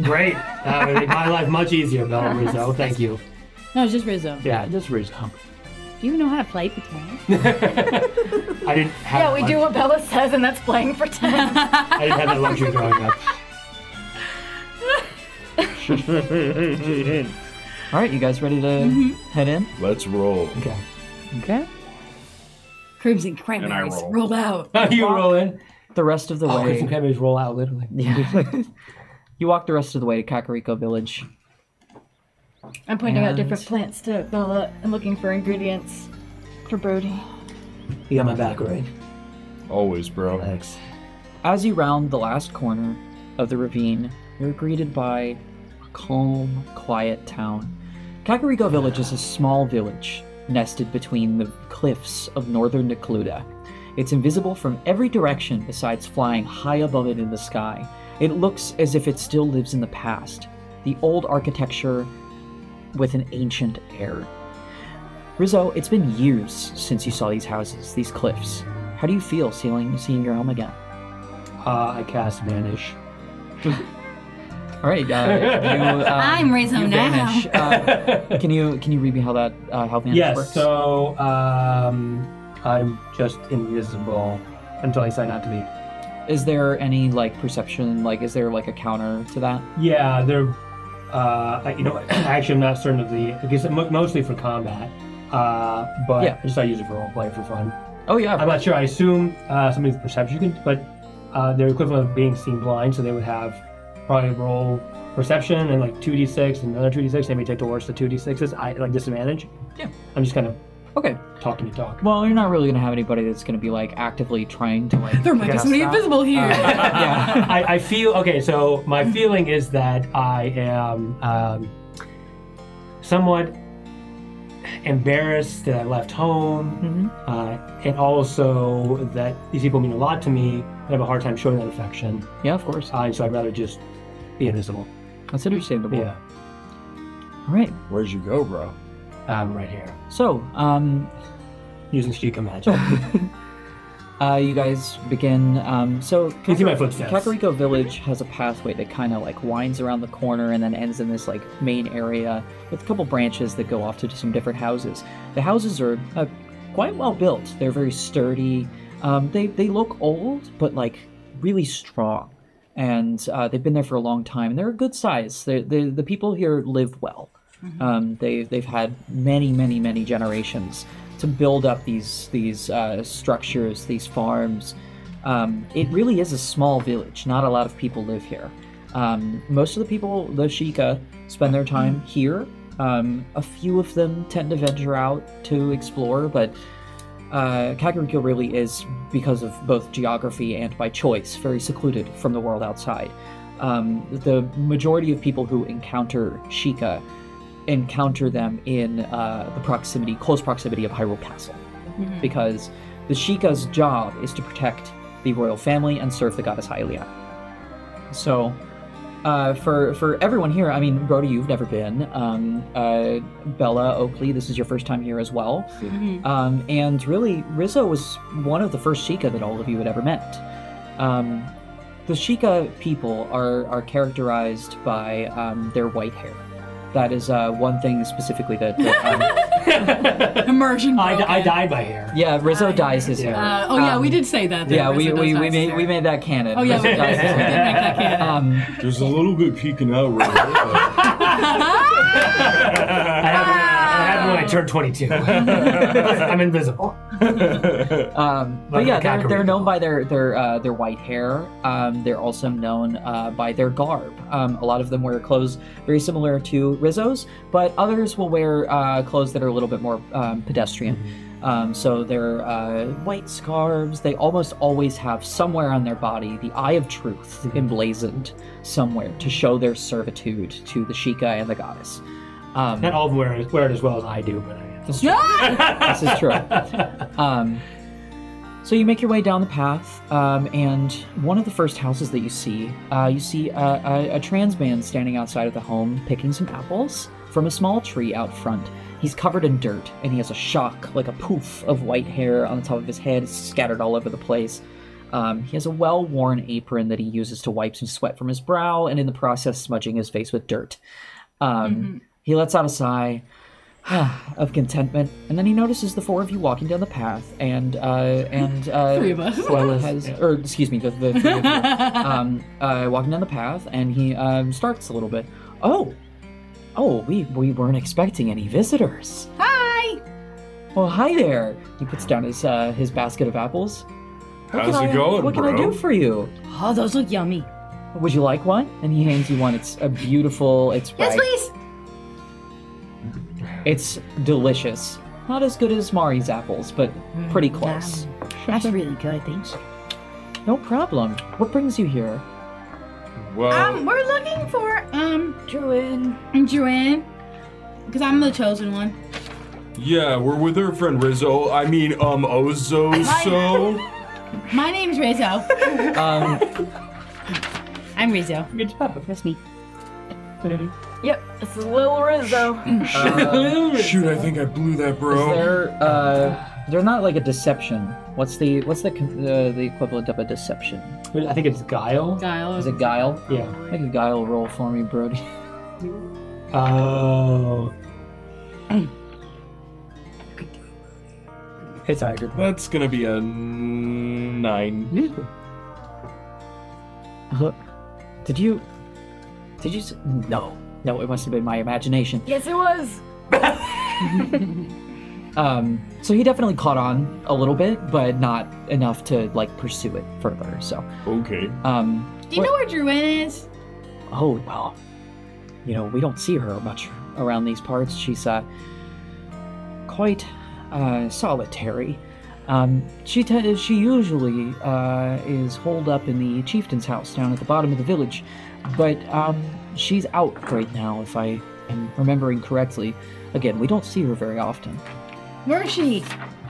great. Uh, that would make my life much easier, Bella [LAUGHS] Rizzo. Thank you. No, it's just Rizzo. Yeah, just Rizzo. Do you even know how to play pretend? I didn't have yeah, we that do what Bella says, and that's playing pretend. I didn't have that luxury growing up. All right, you guys ready to mm-hmm. head in? Let's roll. Okay. Okay. Crimson cranberries roll. rolled out. How [LAUGHS] you rolling? The rest of the Oh, way. Christian Cranberries roll out, literally. Yeah. [LAUGHS] you walk the rest of the way to Kakariko Village. I'm pointing out different plants to Bella and looking for ingredients for Brody. You got my back, right? Always, bro. Thanks. As you round the last corner of the ravine, you're greeted by a calm, quiet town. Kakariko Village is a small village nested between the cliffs of northern Necluda. It's invisible from every direction besides flying high above it in the sky. It looks as if it still lives in the past, the old architecture with an ancient air. Rizzo, it's been years since you saw these houses, these cliffs. How do you feel seeing, seeing your home again? Uh, I cast Vanish. [LAUGHS] All right, uh, you, [LAUGHS] um, I'm Rizzo you now. vanish. Uh, [LAUGHS] can you can you read me how that uh, how vanish Yes, works? so um, I'm just invisible until I sign not to be. Is there any like perception? Like, is there like a counter to that? Yeah, they're. Uh, I, you know, [COUGHS] actually, I'm not certain of the because mo- mostly for combat. Uh, but Yeah. I just I use it for roleplay for fun. Oh yeah. I'm not sure. I assume uh, somebody's perception can, but uh, they're equivalent of being seen blind, so they would have probably roll perception and like 2d6 and another 2d6. Maybe take the worst of 2d6s. I like disadvantage. Yeah. I'm just kind of Okay. talking to talk. Well, you're not really gonna have anybody that's gonna be like actively trying to like. There might be somebody invisible here. [LAUGHS] yeah. [LAUGHS] I, I feel okay. So my feeling is that I am um, somewhat embarrassed that I left home, Mhm. uh, and also that these people mean a lot to me. I have a hard time showing that affection, Yeah, of course. uh, so I'd rather just be invisible. That's understandable. Yeah, All right. Where'd you go, bro? I'm right here So, um, using Sheikah magic. [LAUGHS] uh, you guys begin. Um, so Can you see my footsteps? Kakariko Village has a pathway that kind of like winds around the corner and then ends in this like main area with a couple branches that go off to some different houses. The houses are uh, quite well built. They're very sturdy. Um, they they look old, but like really strong, and uh, they've been there for a long time. And they're a good size. They the the people here live well. Um, they they've had many many many generations to build up these these uh, structures, these farms. Um, it really is a small village. Not a lot of people live here. Um, most of the people, the Sheikah, spend their time here. Um, a few of them tend to venture out to explore, but uh, Kakariko really is, because of both geography and by choice, very secluded from the world outside. Um, the majority of people who encounter Sheikah encounter them in uh, the proximity, close proximity of Hyrule Castle, because the Sheikah's job is to protect the royal family and serve the goddess Hylia. So, uh, for for everyone here, I mean, Brody, you've never been. Um, uh, Bella Oakley, this is your first time here as well. Um, and really, Rizzo was one of the first Sheikah that all of you had ever met. Um, the Sheikah people are are characterized by um, their white hair. That is uh, one thing specifically that. that um, [LAUGHS] Immersion. I, broken. I dyed my hair. yeah, Rizzo dyes his hair. Uh, oh yeah, Um, we did say that. that Yeah, we, Rizzo we, we made there. we made that canon. Oh yeah, we Rizzo dyes his We did make that canon. Um, There's a little bit peeking out right [LAUGHS] [LAUGHS] I had, I had when I turned 22. [LAUGHS] I'm invisible. [LAUGHS] Um, but yeah, they're, they're known by their their uh, their white hair. Um, they're also known uh, by their garb. Um, a lot of them wear clothes very similar to Rizzo's, but others will wear uh, clothes that are a little bit more um, pedestrian. Um, so they're uh, white scarves. They almost always have somewhere on their body the Eye of Truth emblazoned somewhere to show their servitude to the Sheikah and the goddess. Um, Not all of them wear it, wear it as well as I do, but I [LAUGHS] this is true. this is true. Um, so you make your way down the path, um, and one of the first houses that you see, uh, you see a, a, a trans man standing outside of the home picking some apples from a small tree out front. He's covered in dirt, and he has a shock, like a poof of white hair on the top of his head, scattered all over the place. Um, he has a well worn apron that he uses to wipe some sweat from his brow, and in the process, smudging his face with dirt. Um, He lets out a sigh [SIGHS] of contentment, and then he notices the four of you walking down the path, and uh, and [LAUGHS] uh, Three of us. well as has, [LAUGHS] yeah. or excuse me, the, the three of you, [LAUGHS] um, uh, walking down the path, and he um, starts a little bit. Oh, oh, we we weren't expecting any visitors. Hi. Well, hi there. He puts down his uh, his basket of apples. What How's can it I- going, What can I do for you? Oh, those look yummy. Would you like one? And he hands you one. It's a beautiful. It's Yes, bright. please. It's delicious. Not as good as Mari's apples, but pretty close. That's really good. Thanks. No problem. What brings you here? Well, Um, we're looking for um Druid. Joanne, because I'm the chosen one. yeah, we're with our friend Rizzo. I mean, um, Ozo. So [LAUGHS] My name's Rizzo. Um, I'm Rizzo. Good job. That's me. Yep, it's Lil Rizzo. [LAUGHS] uh, shoot, I think I blew that, bro. Is there uh, there's not like a deception. What's the what's the uh, the equivalent of a deception? I think it's Guile. Guile. Is it guile? Yeah. Make a guile roll for me, Brody. Oh. [CLEARS THROAT] It's Hydra. That's gonna be a nine. Uh, [LAUGHS] Did you? Did you? s- No, no. It must have been my imagination. Yes, it was. [LAUGHS] Um, so he definitely caught on a little bit, but not enough to like pursue it further. So, Okay. um, Do you know where Druin is? oh well, you know we don't see her much around these parts. She's uh quite uh solitary. Um, she t- she usually uh, is holed up in the chieftain's house down at the bottom of the village, but um, she's out right now, if I am remembering correctly. Again, we don't see her very often. Where is she?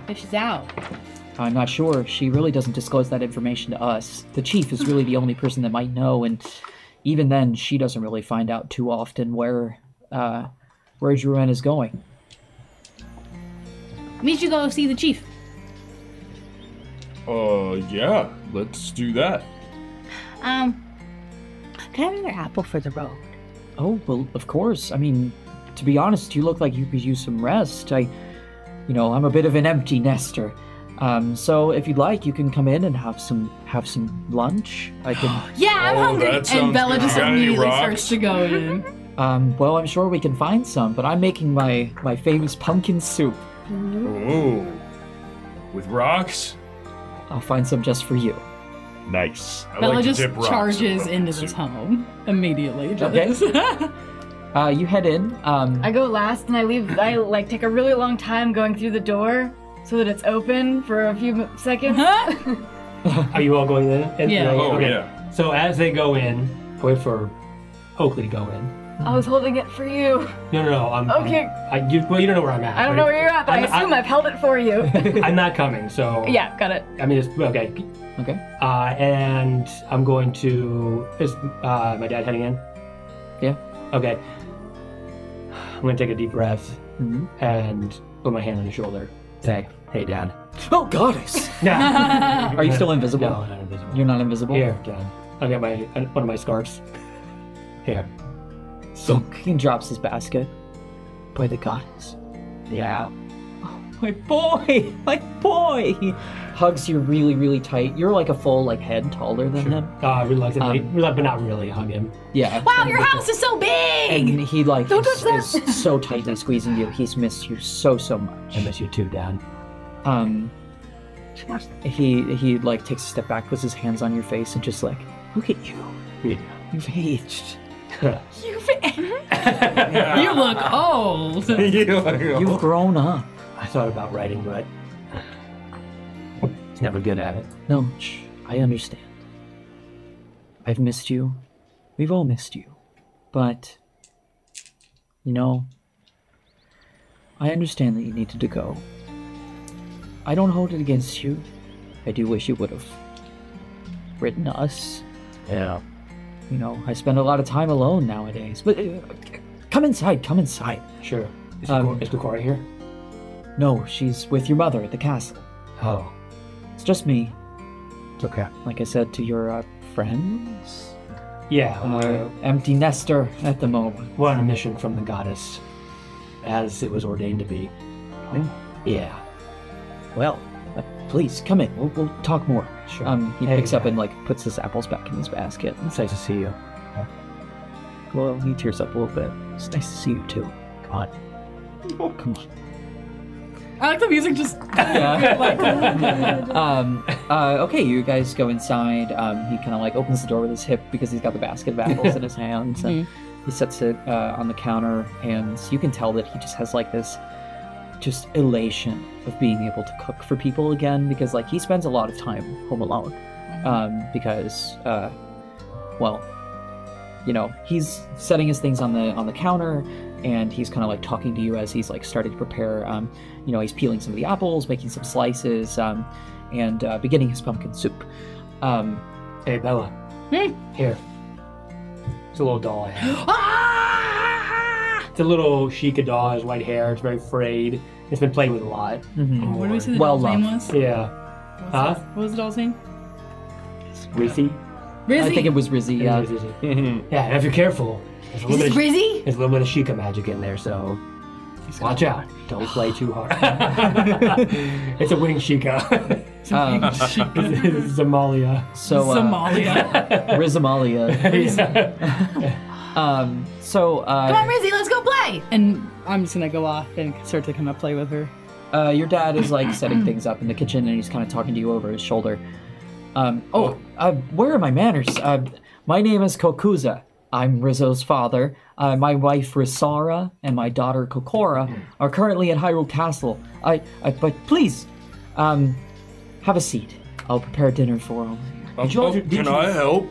If she's out. I'm not sure. She really doesn't disclose that information to us. The chief is really the only person that might know, and even then, she doesn't really find out too often where uh, where Druin is going. We should go see the chief. Uh, yeah. Let's do that. Um, can I have another apple for the road? Oh well, of course. I mean, to be honest, you look like you could use some rest. I, you know, I'm a bit of an empty nester. Um, so if you'd like, you can come in and have some have some lunch. I can. [GASPS] Yeah, I'm Oh, hungry. that And sounds Bella good. just got any immediately rocks? starts to go in. [LAUGHS] Um, well, I'm sure we can find some, but I'm making my my famous pumpkin soup. Ooh. With rocks? I'll find some just for you. Nice. I Bella like just dip rocks charges into this soup. home [LAUGHS] immediately. Okay. [LAUGHS] Uh, you head in. Um, I go last and I leave. I like take a really long time going through the door so that it's open for a few seconds. [LAUGHS] Are you all going in? in Yeah. Oh, okay. yeah. So as they go in, I wait for Oakley to go in. I was holding it for you. No, no, no. I'm, Okay. I, you, well, you don't know where I'm at. I don't know where you're at, but i I'm- assume I'm- I've held it for you. I'm not coming, so yeah, got it. I mean, it's okay. Okay. Uh, and I'm going to. Is uh, my dad heading in? Yeah. Okay. I'm gonna take a deep breath Mhm. and put my hand on his shoulder. Say, "Hey, Dad." Oh, goddess! [LAUGHS] No. Are you still invisible? No, not invisible. You're not invisible. Here, Dad. I got my one of my scarves. Here. Thunk. He drops his basket. By the goddess. Yeah. My boy, my boy. He hugs you really, really tight. You're like a full like head taller than him. Uh, reluctantly, Um, relu- but not really hug him. Yeah. wow, your house is so big! And he like Don't is, touch is so tightly squeezing you. He's missed you so so much. I miss you too, Dad. Um, he he like takes a step back, puts his hands on your face, and just like, look at you. Yeah. You've aged. [LAUGHS] [LAUGHS] You, fi- [LAUGHS] you look old. You've grown up. I thought about writing, but he's never good at it. No, shh, I understand. I've missed you. We've all missed you. But, you know, I understand that you needed to go. I don't hold it against you. I do wish you would have written us. Yeah. You know, I spend a lot of time alone nowadays. But uh, come inside, come inside. Sure. Is, Um, Cor- is Decora here? No, she's with your mother at the castle. Oh. It's just me, It's okay. like I said to your uh, friends. Yeah. Uh, empty nester at the moment. we're on a mission from the goddess, as it was ordained to be. Oh. Yeah. Well, uh, please come in. We'll, we'll talk more. Sure. Um, he Hey, picks up Dad. and like puts his apples back in his basket. It's nice to see you. Well, he tears up a little bit. It's nice to see you too. Come on. Oh, Come on. I like the music just. [LAUGHS] [LAUGHS] um, uh, okay, you guys go inside. Um, he kind of like opens the door with his hip because he's got the basket of apples in his [LAUGHS] hands, and he sets it uh, on the counter. And you can tell that he just has like this, just elation of being able to cook for people again because like he spends a lot of time home alone, um, because, uh, well, you know, he's setting his things on the on the counter, and he's kind of like talking to you as he's like starting to prepare. Um, you know, he's peeling some of the apples, making some slices, um, and uh, beginning his pumpkin soup. Um, Hey, Bella. Hmm? Here. It's a little doll I have. [GASPS] ah! It's a little Sheikah doll, has white hair, it's very frayed. It's been played with a lot. mhm. What did we say the Well doll's name was? Yeah. What was Huh? the- What was the doll's name? Rizzy? Rizzy. I think it was Rizzy. Yeah. Yeah. [LAUGHS] yeah, and if you're careful, there's a Is little bit of, Rizzy? there's a little bit of Sheikah magic in there, so Watch out! Don't play too hard. [LAUGHS] [LAUGHS] it's a wing shika. Um, [LAUGHS] Zamalia. so uh, Somalia. Rizamalia. um, so Come on, uh, Rizzy, let's go play. And I'm just gonna go off and start to kind of play with her. uh, your dad is like [CLEARS THROAT] setting things up in the kitchen, and he's kind of talking to you over his shoulder. Um, oh, uh, where are my manners? Uh, my name is Kokuza. I'm Rizzo's father. Uh, my wife Risara and my daughter Kokora are currently at Hyrule Castle. I, I but please, um, have a seat. I'll prepare dinner for them. Um, you- oh, can you- I help?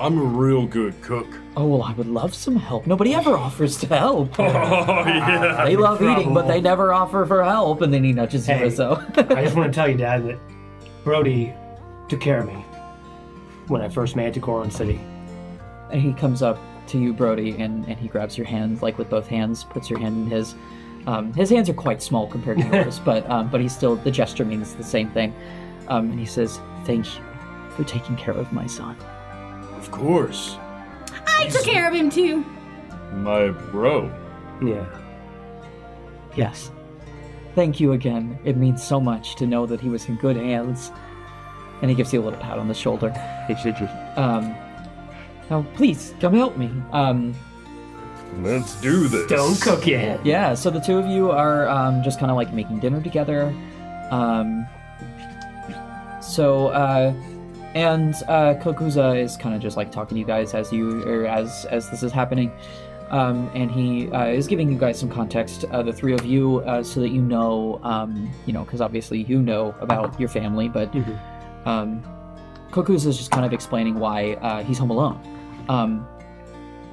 I'm a real good cook. Oh well, I would love some help. Nobody ever [LAUGHS] offers to help. Oh yeah. [LAUGHS] They love eating, but they never offer for help. And then he nudges you, Hey. Rizzo. I just [LAUGHS] want to tell you, Dad, that Brody took care of me when I first made it to Goron City. and he comes up to you, Brody, and, and he grabs your hand, like with both hands, puts your hand in his. Um, his hands are quite small compared to [LAUGHS] yours, but um, but he still the gesture means the same thing. Um, and he says, "Thank you for taking care of my son." Of course. I took care of him too. My bro. Yeah. Yes. Thank you again. It means so much to know that he was in good hands. And he gives you a little pat on the shoulder. It's interesting. Um, now, please come help me. Um, Let's do this. Don't cook it. yeah. So the two of you are um, just kind of like making dinner together. Um, so uh, and uh, Kokuza is kind of just like talking to you guys as you or as as this is happening. Um, and he uh, is giving you guys some context, uh, the three of you, uh, so that you know, um, you know, because obviously you know about your family, but Mhm. um, Kokuza is just kind of explaining why uh, he's home alone. Um,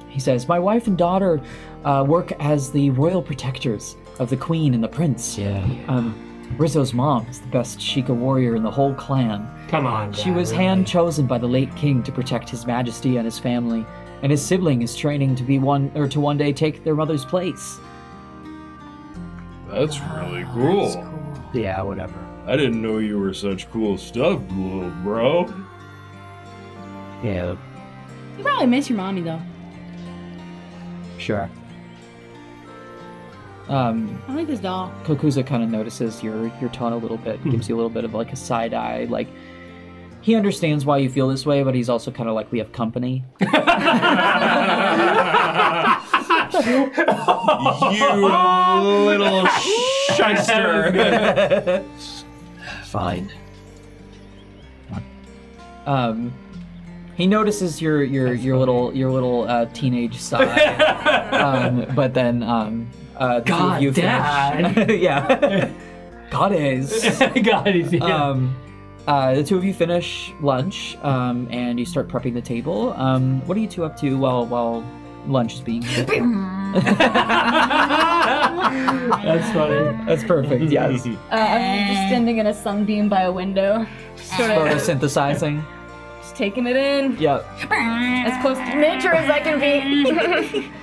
he says, "My wife and daughter uh, work as the royal protectors of the queen and the prince. Yeah. Um, Rizzo's mom is the best Sheikah warrior in the whole clan. Come on. She Dad, was really. hand chosen by the late king to protect his majesty and his family, and his sibling is training to be one or to one day take their mother's place. That's really cool. Yeah, whatever. I didn't know you were such cool stuff, little bro. Yeah, You probably miss your mommy though. sure. Um, I like this doll. Kokuza kind of notices your your tone a little bit, gives you a little bit of like a side eye, like. He understands why you feel this way, but he's also kind of like we have company. [LAUGHS] [LAUGHS] you little shyster. Fine. Um, he notices your your your little your little uh, teenage [LAUGHS] side, um, but then um, uh, the two of God, you finish- Dad. [LAUGHS] yeah, God is. [LAUGHS] God, he's yeah. Um, uh, the two of you finish lunch, um, and you start prepping the table. Um, what are you two up to while while lunch is being? That's funny. That's perfect. Yes. Uh, I'm just standing in a sunbeam by a window, sort of Photosynthesizing. Just taking it in, Yep. as close to nature as I can be. [LAUGHS] [LAUGHS]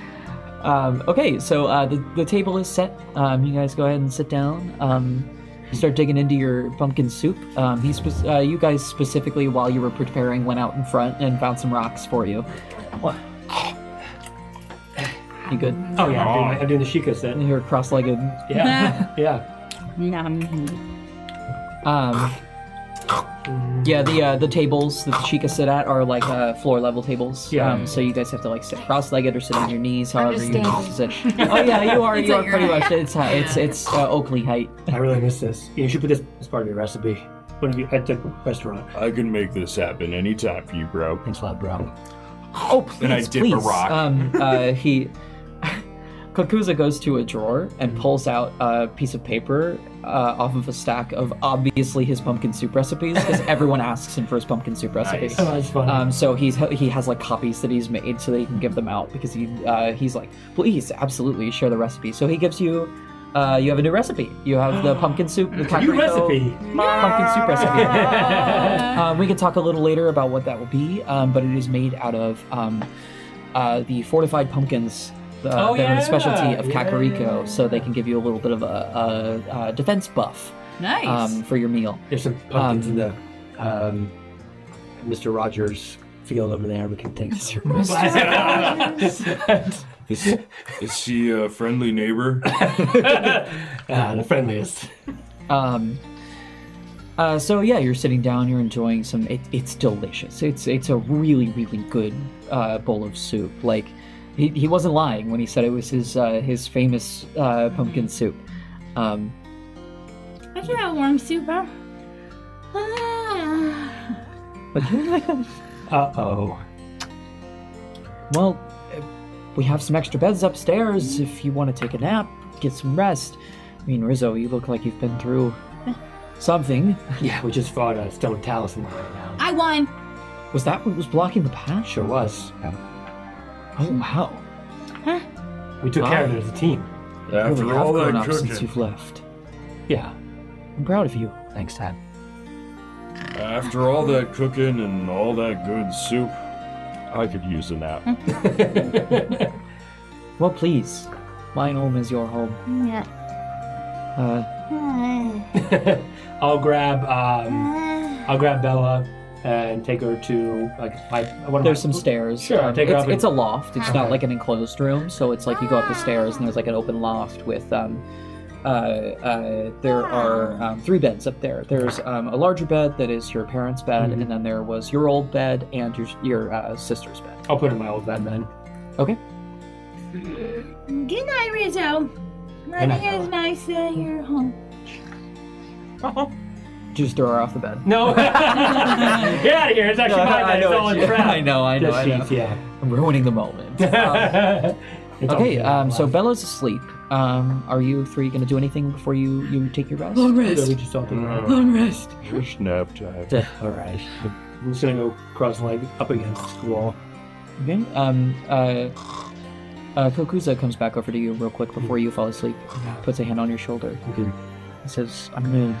Um, okay, so uh, the, the table is set. Um, you guys go ahead and sit down. Um, you start digging into your pumpkin soup. Um, he spe- uh, you guys specifically, while you were preparing, went out in front and found some rocks for you. What? You good? Oh yeah, I'm doing, I'm doing the Sheikah set. And you're cross-legged. Yeah, [LAUGHS] yeah. Nom. Um, yeah, the uh, the tables that the Sheikah sit at are like uh, floor level tables. Yeah. Um, so you guys have to like sit cross-legged or sit on your knees, however just you standing. sit. Oh yeah, you are. [LAUGHS] You are pretty much. It's uh, it's it's uh, Oakley height. I really miss this. You should put this as part of your recipe. When you at the restaurant. I can make this happen anytime for you, bro. Thanks a lot, bro. Oh, please, And I dip a please. rock. Um, uh, he, Kokuza goes to a drawer and pulls out a piece of paper uh, off of a stack of obviously his pumpkin soup recipes because [LAUGHS] everyone asks him for his pumpkin soup recipe. Nice. Oh, that's funny. Um, so he's he has like copies that he's made so that he can give them out because he uh, he's like please absolutely share the recipe. So he gives you. Uh, you have a new recipe. You have the [GASPS] pumpkin soup, the New recipe. pumpkin soup recipe. [LAUGHS] [LAUGHS] um, we can talk a little later about what that will be, um, but it is made out of um, uh, the fortified pumpkins. Uh, Oh, that are the specialty of Yeah, Kakariko, yeah, yeah. so they can give you a little bit of a, a, a defense buff Nice. um, for your meal. There's some pumpkins Um, in the um, Mr. Rogers field over there. We can take. [LAUGHS] [LAUGHS] Is, is he a friendly neighbor? Ah, [LAUGHS] the friendliest. Um, uh, so yeah, you're sitting down. You're enjoying some. It, it's delicious. It's it's a really really good uh, bowl of soup. Like he, he wasn't lying when he said it was his uh, his famous uh, pumpkin soup. Um, I can have warm soup, huh? Ah. but [LAUGHS] Uh oh. well, uh, we have some extra beds upstairs if you want to take a nap, get some rest. I mean, Rizzo, you look like you've been through [LAUGHS] something. Yeah, we just fought a stone talisman right now. I won. Was that what was blocking the path? Sure was. Yeah. Oh wow! Huh? We took care of it as a team. You After really have all grown that up cooking. since you've left. Yeah. I'm proud of you. Thanks, Dad. After all that cooking and all that good soup, I could use a nap. [LAUGHS] Well, please, My home is your home. Yeah. Uh, [LAUGHS] [LAUGHS] I'll grab um, [SIGHS] I'll grab Bella and take her to like my one of there's my, some stairs. Sure, Um, take her it's, up and- it's a loft. It's not Okay. like an enclosed room, so it's like you go up the stairs and there's like an open loft with um, uh, uh, there are um, three beds up there. There's um, a larger bed that is your parents' bed, Mhm. and then there was your old bed and your your uh, sister's bed. I'll put in my old bed then. Okay. Good night, Rizzo. I Good night, think it's nice that you're home. Just throw her off the bed. No. [LAUGHS] Get out of here. It's actually my bed. It's all in trap. [LAUGHS] I know. I know. I know. sheets, yeah. I'm ruining the moment. [LAUGHS] Um, It's all Okay, good. um, so Bella's asleep. Um, are you three gonna do anything before you you take your rest? Long Yeah, rest. we just don't think. Long rest. Just nap time. Yeah. All right. I'm just gonna go cross leg up against the wall. Okay. Um. Uh. Uh, Kokuza comes back over to you real quick before you fall asleep. Puts a hand on your shoulder. Okay. He says, "I'm really,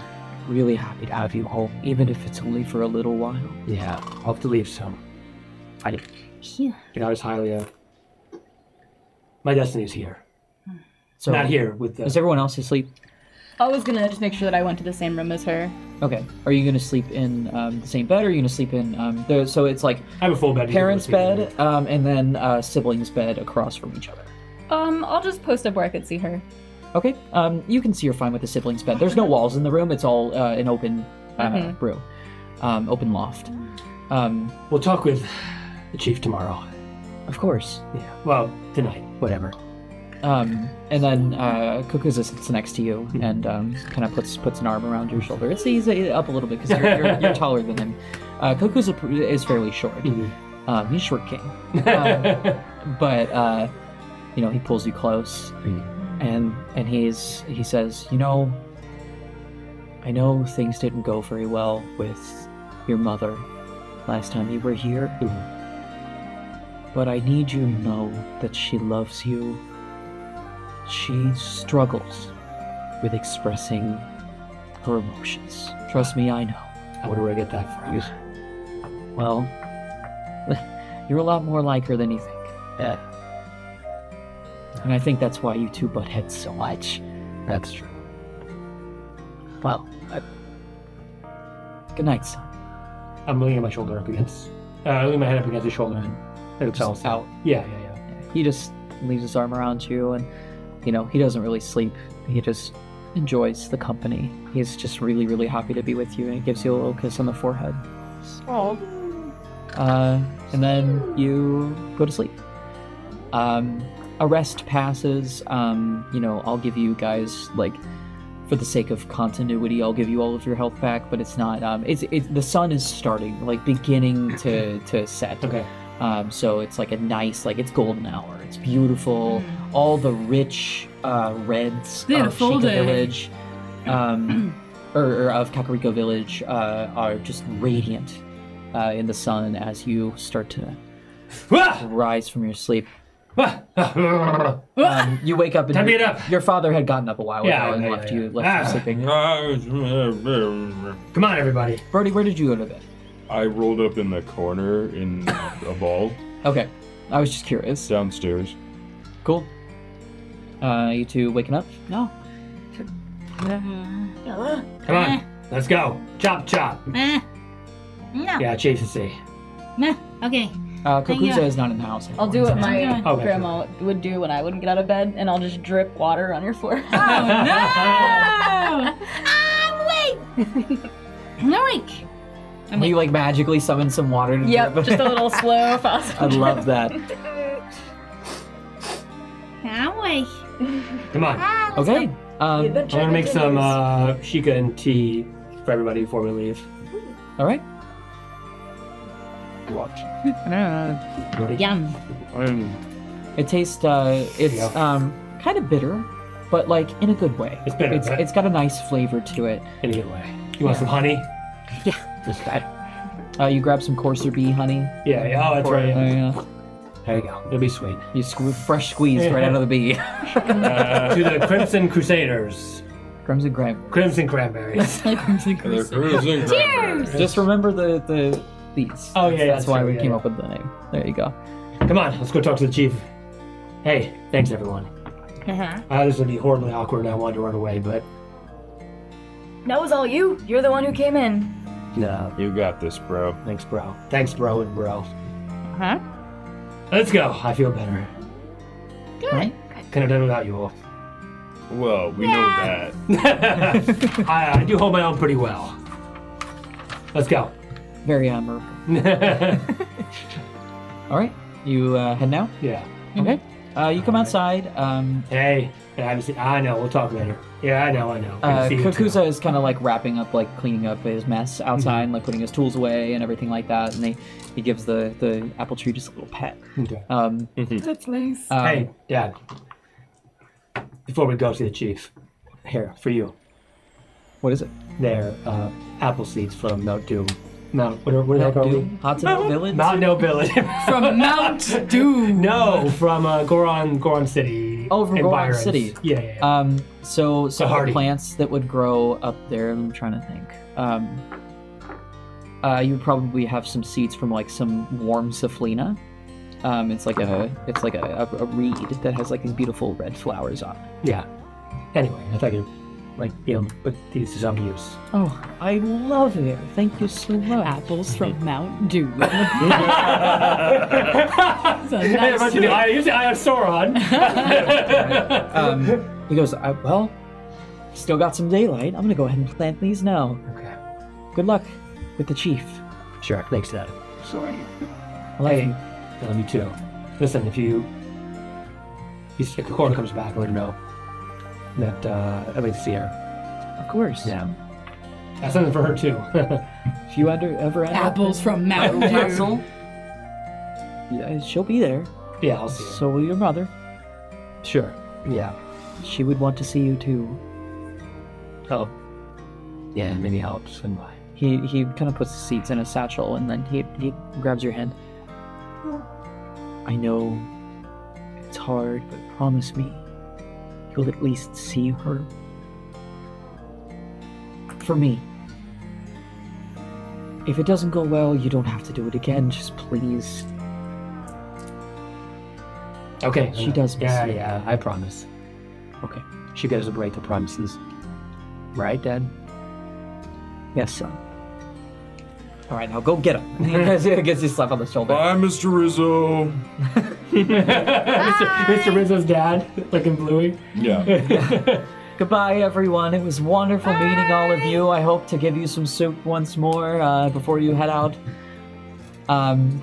really happy to have you home, even if it's only for a little while." Yeah, I'll have to leave soon. I Yeah. you know, I was Hylia. My destiny's here. So Not here with the. Is everyone else asleep? I was gonna just make sure that I went to the same room as her. Okay. Are you gonna sleep in um, the same bed, or are you gonna sleep in um? The, so it's like I have a full bed. parents' go sleep in bed, um, and then uh, siblings' bed across from each other. Um, I'll just post up where I could see her. Okay. Um, you can see you're fine with the siblings' bed. There's no walls in the room. It's all uh, an open uh, Mhm. room, um, open loft. Um. We'll talk with the chief tomorrow. of course. Yeah. Well, tonight. Whatever. Um, and then uh, Kukuza sits next to you and um, kind of puts puts an arm around your shoulder. It's he's uh, up a little bit because you're, you're, you're [LAUGHS] taller than him. Uh, Kukuza is fairly short. Um, he's short king, [LAUGHS] um, but uh, you know he pulls you close, and and he's he says, you know, I know things didn't go very well with your mother last time you were here, but I need you to know that she loves you. She struggles with expressing her emotions. Trust me, I know. Where do I get that from? Well, [LAUGHS] you're a lot more like her than you think. Yeah, And I think that's why you two butt heads so much. that's true. Well, I... good night, son. I'm leaning my shoulder up against. Uh, leaning my head up against his shoulder and it fell Just out. Yeah, yeah, yeah. He just leaves his arm around you, and you know he doesn't really sleep. He just enjoys the company. He's just really, really happy to be with you, and he gives you a little kiss on the forehead. Oh. Uh, and then you go to sleep. Um, a rest passes. Um, you know, I'll give you guys like, for the sake of continuity, I'll give you all of your health back. But it's not. Um, it's it's the sun is starting, like beginning to [CLEARS THROAT] to set. Okay. Um, so it's like a nice, like it's golden hour. It's beautiful. All the rich uh, reds Beautiful of Shika day. Village, um, [CLEARS THROAT] or, or of Kakariko Village, uh, are just radiant uh, in the sun as you start to rise from your sleep. Ah! Ah! Um, you wake up and Time to your, get up. your father had gotten up a while Yeah, ago and yeah, left yeah, you yeah. left Ah. you sleeping. Come on, everybody. Brody, where did you go to bed? I rolled up in the corner in a ball Okay, I was just curious. downstairs. Cool. Uh, you two waking up? No. Come on. Let's go. Chop, chop. Eh. No. Yeah, chase and see. Nah. Okay. Uh, Thank you. Kokuza is not in the house. I'll do what my Okay. Okay. grandma would do when I wouldn't get out of bed, and I'll just drip water on your floor. Oh no! [LAUGHS] [LAUGHS] I'm awake. I'm awake. I'm You like magically summon some water to yep, drip. just a little [LAUGHS] slow, fast. I love that. I'm awake. Come on. Ah, Okay. Um, I'm gonna make some uh, shika and tea for everybody before we leave. all right. Watch. [LAUGHS] Yum. It tastes. Uh, it's Yeah. um, kind of bitter, but like in a good way. It's bitter, It's, right? it's got a nice flavor to it. In a good way. You want some honey? Just that. Uh, you grab some courser bee honey. Yeah, yeah. Oh, that's Pour- right. yeah. yeah. There you go. It'll be sweet. You sque- fresh squeezed right out of the bee. [LAUGHS] Uh, to the Crimson Crusaders. Crimson Graham. Crimson Cranberries. [LAUGHS] Cruising Cheers! Just remember the the these. Oh, yeah, yeah, that's that's why true, we yeah, came yeah. up with the name. There you go. Come on, let's go talk to the chief. Hey, thanks everyone. Uh-huh. I this would be horribly awkward and I wanted to run away, but That was all you. You're the one who came in. no. You got this, bro. Thanks, bro. Thanks, bro and bro. Huh? Let's go. I feel better. Good. Couldn't have done without you all. Well, we know that. [LAUGHS] I, I do hold my own pretty well. Let's go. Very admirable. [LAUGHS] All right. You uh, head now. yeah. Okay. Uh, you come outside. Um, Hey, I haven't seen. I know. We'll talk later. Yeah, I know. I know. I uh, see you too. Kakuza is kind of like wrapping up, like cleaning up his mess outside, and like putting his tools away and everything like that. And they, he gives the the apple tree just a little pet. Okay. Um, That's nice. um, hey, Dad. Before we go see the chief, here for you. what is it? They're uh, apple seeds from Mount Doom. Mount. What are, what are they called? Doom? Hateno Village. Mount No Village. [LAUGHS] From Mount Doom. no, from uh, Goron, Goron City. Oh, from Goron environs. City. Yeah, yeah. yeah. Um, so some of hardy. plants that would grow up there. I'm trying to think. Um, uh, you would probably have some seeds from like some warm safflina. Um, it's like a it's like a, a, a reed that has like these beautiful red flowers on it. yeah. Anyway, I thought you like be able to put these to some use. Oh, I love it. Thank you so much. Apples from [LAUGHS] Mount Doom. [LAUGHS] Hey, nice what's the eye? Use the eye of Sauron. [LAUGHS] Um, he goes, I, well, still got some daylight. I'm gonna go ahead and plant these now. okay. Good luck with the chief. Sure. Thanks, Dad. I love Hey, you. I love you too. Listen, if you if Kokoro comes back, let her know that uh, I'd like to see her. Of course. Yeah. That's something for her too. If [LAUGHS] you ever ever end up Apples in from Mount Doom. Castle, yeah, she'll be there. yeah, I'll see her. So will your mother. Sure. Yeah. She would want to see you too. Oh. Yeah, maybe helps. And He he kind of puts the seeds in a satchel and then he he grabs your hand. I know it's hard, but promise me you'll at least see her. For me. If it doesn't go well, you don't have to do it again. Just please. Okay. She does miss Yeah, you. yeah. I promise. Okay. She gives a break to promises. Right, Dad? Yes, son. All right, now go get him. [LAUGHS] He gets his slap on the shoulder. Bye, Mr. Rizzo. [LAUGHS] Mr. Mr. Rizzo's dad, looking bluey. Yeah. [LAUGHS] Goodbye, everyone. It was wonderful meeting all of you. I hope to give you some soup once more uh, before you head out. Um,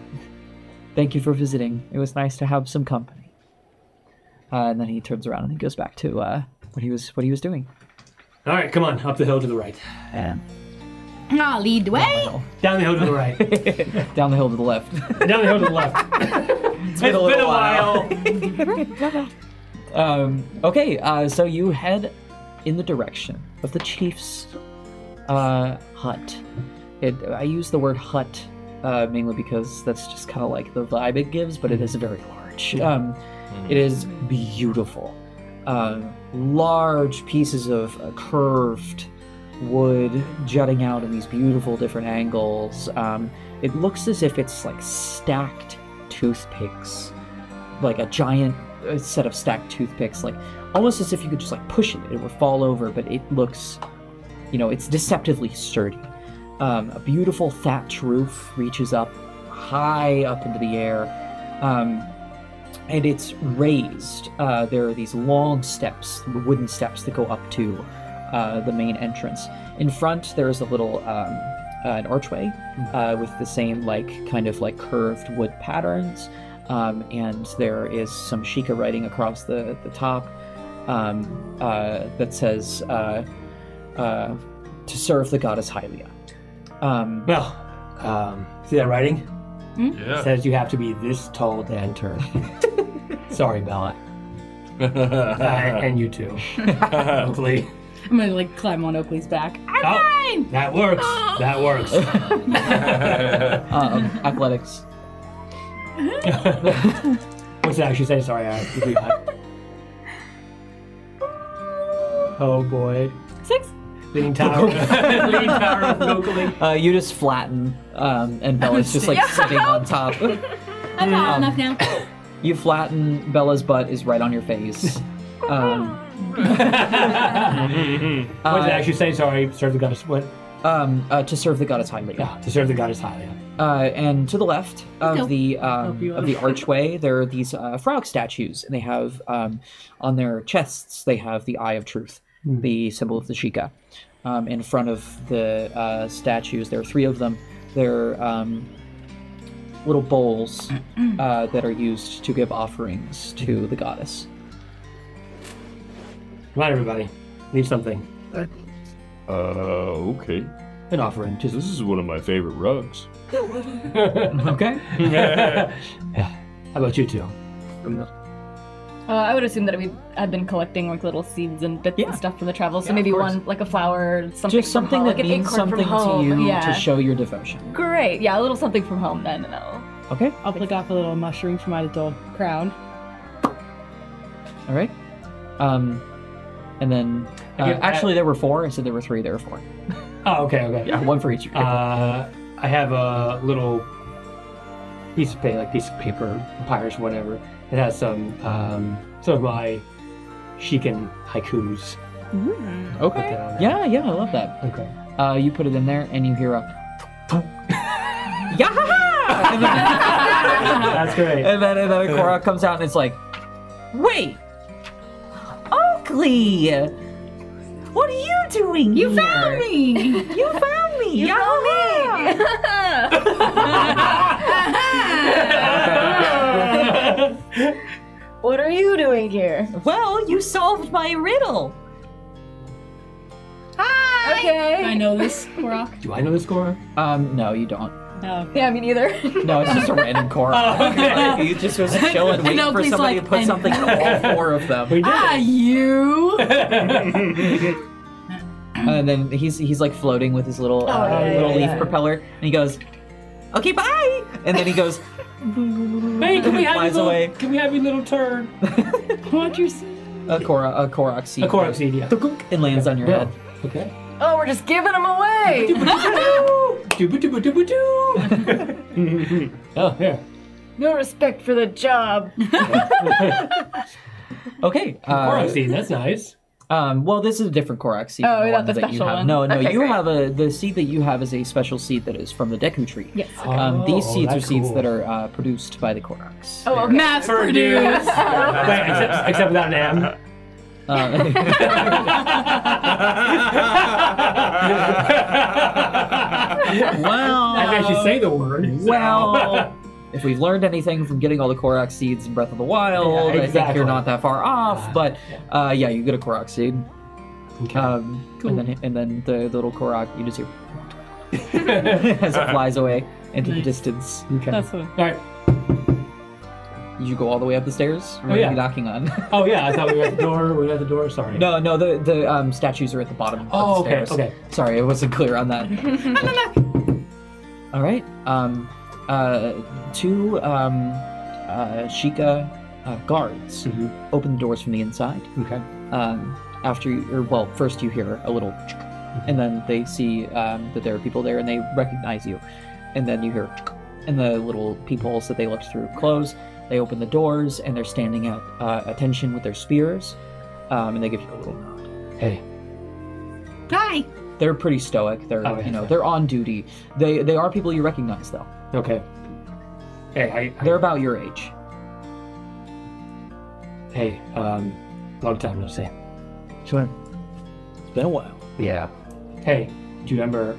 thank you for visiting. It was nice to have some company. Uh, and then he turns around and he goes back to uh, what he was what he was doing. All right, come on, up the hill to the right. And I'll lead the way. Down the hill to the right. down the hill to the left. [LAUGHS] Down the hill to the left. [LAUGHS] it's It's been a little while. Um, okay, uh, so you head in the direction of the chief's uh, hut. It, I use the word hut uh, mainly because that's just kind of like the vibe it gives, but it is very large. Um, it is beautiful. Uh, large pieces of uh, curved wood jutting out in these beautiful different angles. Um, it looks as if it's like stacked toothpicks, like a giant uh, set of stacked toothpicks, like almost as if you could just like push it, it would fall over. But it looks, you know, it's deceptively sturdy. Um, a beautiful thatch roof reaches up high up into the air, um, and it's raised. Uh, there are these long steps, wooden steps that go up to uh, the main entrance. In front, there is a little um, uh, an archway uh, with the same like kind of like curved wood patterns, um, and there is some Sheikah writing across the the top um, uh, that says uh, uh, to serve the goddess Hylia. Um, Well, um, see that writing? Yeah. says you have to be this tall to enter. [LAUGHS] Sorry, Bella. [LAUGHS] Uh, and you too. [LAUGHS] Hopefully. I'm gonna like climb on Oakley's back. I'm Oh. fine. That works. That works. [LAUGHS] um, athletics. [LAUGHS] What's it actually say? Sorry, I Oh boy. Six. Leaning tower. [LAUGHS] Leaning tower of Oakley. Uh, you just flatten, um, and Bella's just like sitting on top. I'm tall enough now. You flatten, Bella's butt is right on your face. Um, What did it uh, actually say? Sorry, serve the goddess. What? um, uh, to serve the goddess Hylia. Yeah, to serve the goddess Hylia. Uh, and to the left of the um, of the [LAUGHS] archway, there are these uh, frog statues, and they have um, on their chests they have the Eye of Truth, the symbol of the Sheikah. Um, in front of the uh, statues, there are three of them. They're um, little bowls [CLEARS THROAT] uh, that are used to give offerings to the goddess. Come on, everybody. Need something. Uh, okay. An offering. Just. This is one of my favorite rugs. [LAUGHS] Okay. Yeah. [LAUGHS] [LAUGHS] How about you two? Uh, I would assume that we had been collecting like little seeds and bits Yeah. and stuff from the travel. So Yeah, of maybe course. one like a flower, something Just from home, that like an means acorn from something to home. you yeah. to show your devotion. Great. Yeah, a little something from home then, and that'll. Okay. I'll pick off a little mushroom from my little crown. All right. Um, and then uh, I get- actually there were four. I said there were three. There were four. Oh, okay, okay. [LAUGHS] Yeah, one for each. Uh, I have a little piece of paper, like piece of paper, papyrus, whatever. It has some um, some of my Shikan haikus. Put okay. that on there. Yeah, yeah, I love that. Okay. Uh, you put it in there, and you hear a. [LAUGHS] yeah! That's great. and then, and then a Korok comes out, and it's like, wait, Oakley, what are you doing You here? found me. You found me. You found me. [LAUGHS] what are you doing here? Well, you solved my riddle. Hi. Okay. I know this Korok. Do I know the score? Um, no, you don't. Oh. Yeah, me neither. No, it's just a random [LAUGHS] Korok. Oh, okay. [LAUGHS] He just was [LAUGHS] chilling, waiting for Oakley's somebody like, to put and- something in all four of them. We did. Ah, you. And then he's he's like floating with his little uh, yeah, little yeah, leaf yeah. propeller, and he goes, "Okay, bye." And then he goes, Hey, can we have Flies your little, away. Can we have your little turn? What you see? a Korok, a Korok seed, A Korok seed, yeah. and lands on your Yeah. head. Okay. Oh, we're just giving them away. [LAUGHS] Oh, yeah. no respect for the job. [LAUGHS] Okay. Korok Uh, seed, that's nice. um, well, this is a different Korok seed. Oh, than not one the that you special have. one. No, no, Okay, you great. have a the seed that you have is a special seed that is from the Deku tree. Yes. Um, these Oh, seeds are that's seeds cool. that are uh, produced by the Koroks. Oh, okay. Mass produced. Wait, except, except without an M. [LAUGHS] well, I can actually say the word. so- Well, if we've learned anything from getting all the Korok seeds in Breath of the Wild, Yeah, I think exactly. you're not that far off. Uh, But uh, yeah, you get a Korok seed, Okay. um, Cool. and then and then the, the little Korok you just hear [LAUGHS] [LAUGHS] as it flies away into the distance. okay. That's what. All right. Did you go all the way up the stairs? Or Oh, yeah. you knocking on? [LAUGHS] Oh yeah, I thought we were at the door. We were at the door. Sorry. no, no. The the um, statues are at the bottom Oh, of the okay. stairs. Okay. Sorry, I wasn't clear on that. [LAUGHS] [LAUGHS] All right. Um, uh, two um, uh, Sheikah uh, guards Mhm. open the doors from the inside. Okay. Um, after, you, or well, first you hear a little, and then they see um, that there are people there, and they recognize you, and then you hear, and the little peepholes that they looked through close. They open the doors, and they're standing at uh, attention with their spears, um, and they give you a little nod. Hey. Hi. They're pretty stoic. They're Oh, yeah. you know they're on duty. They they are people you recognize though. Okay. Hey, I, I, They're about your age. hey, um, long time no see. Sure. It's been a while. Yeah. Hey, do you remember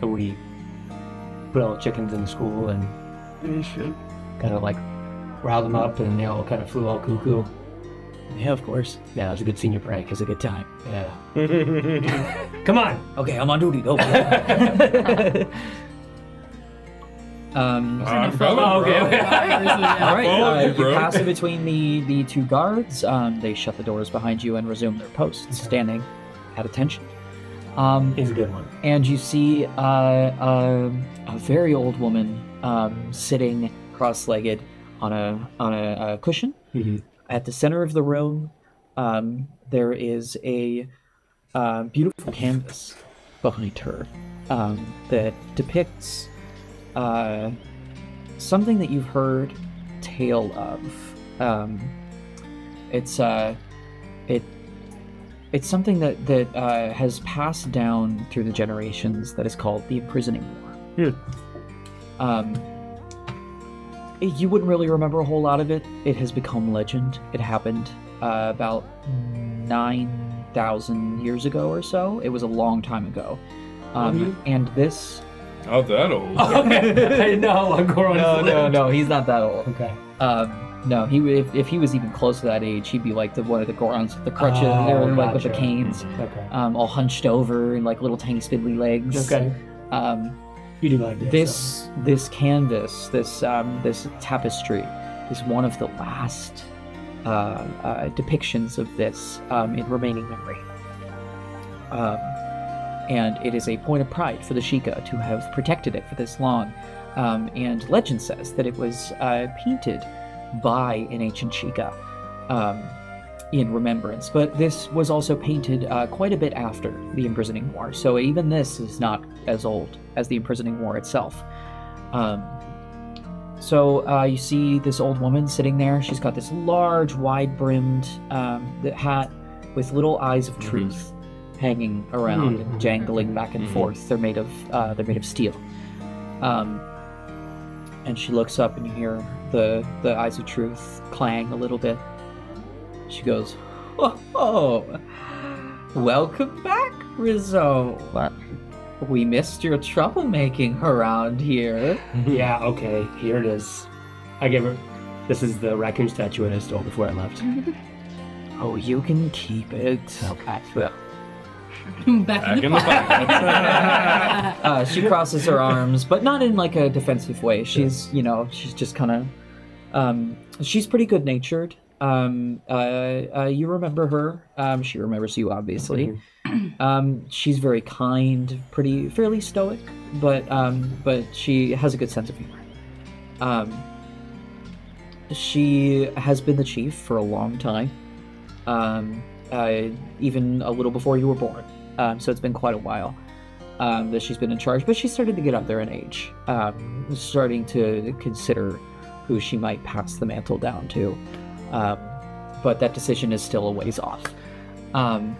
that we put all the chickens in the school and kind of like riled them up and they all kind of flew all cuckoo? Yeah, of course. Yeah, it was a good senior prank. It was a good time. Yeah. [LAUGHS] Come on. Okay, I'm on duty. Go. [LAUGHS] um, I'm Oh, coming, okay, bro. okay. [LAUGHS] all right, Follow uh, you bro. pass in between the the two guards. Um, they shut the doors behind you and resume their posts, standing at attention. Um, He's a good one. and you see uh, a, a very old woman um, sitting cross-legged on a on a, a cushion. Mhm. At the center of the room, um, there is a uh, beautiful canvas behind her um, that depicts uh, something that you've heard tale of. Um, it's uh, it it's something that that uh, has passed down through the generations that is called the imprisoning war. Yeah. Um, you wouldn't really remember a whole lot of it. It has become legend. It happened uh, about nine thousand years ago or so. It was a long time ago. Um, and this. Not that old. [LAUGHS] I didn't know how long Goron No, no, no. He's not that old. Okay. Um, no, he if, if he was even close to that age, he'd be like the one of the Gorons, with the crutches, Oh, or like with the gotcha. canes, Okay. um, all hunched over and like little tiny spindly legs. Okay. Um, You do like this. this this canvas, this um, this tapestry, is one of the last uh, uh, depictions of this um, in remaining memory. Um, and it is a point of pride for the Sheikah to have protected it for this long. Um, and legend says that it was uh, painted by an ancient Sheikah um, in remembrance. But this was also painted uh, quite a bit after the imprisoning war, so even this is not as old as the imprisoning war itself. Um, so uh, you see this old woman sitting there. She's got this large, wide-brimmed um, hat with little eyes of truth hanging around and jangling back and Mhm. forth. They're made of uh, they're made of steel. Um, and she looks up, and you hear the the eyes of truth clang a little bit. She goes, "Oh, oh welcome back, Rizzo. What? We missed your troublemaking around here." [LAUGHS] Yeah, okay, here it is. I gave her. This is the raccoon statue I stole before I left. [LAUGHS] Oh, you can keep it. Okay. Well, Back, Back in in the [LAUGHS] the uh, she crosses her arms, but not in like a defensive way. She's, you know, she's just kind of, um, she's pretty good natured. Um, uh, uh, you remember her. Um, she remembers you, obviously. [CLEARS THROAT] Um, she's very kind, pretty, fairly stoic, but um, but she has a good sense of humor. Um, she has been the chief for a long time, um, uh, even a little before you were born. Um, so it's been quite a while um, that she's been in charge, but she's started to get up there in age, um, starting to consider who she might pass the mantle down to. Um, but that decision is still a ways off. Um,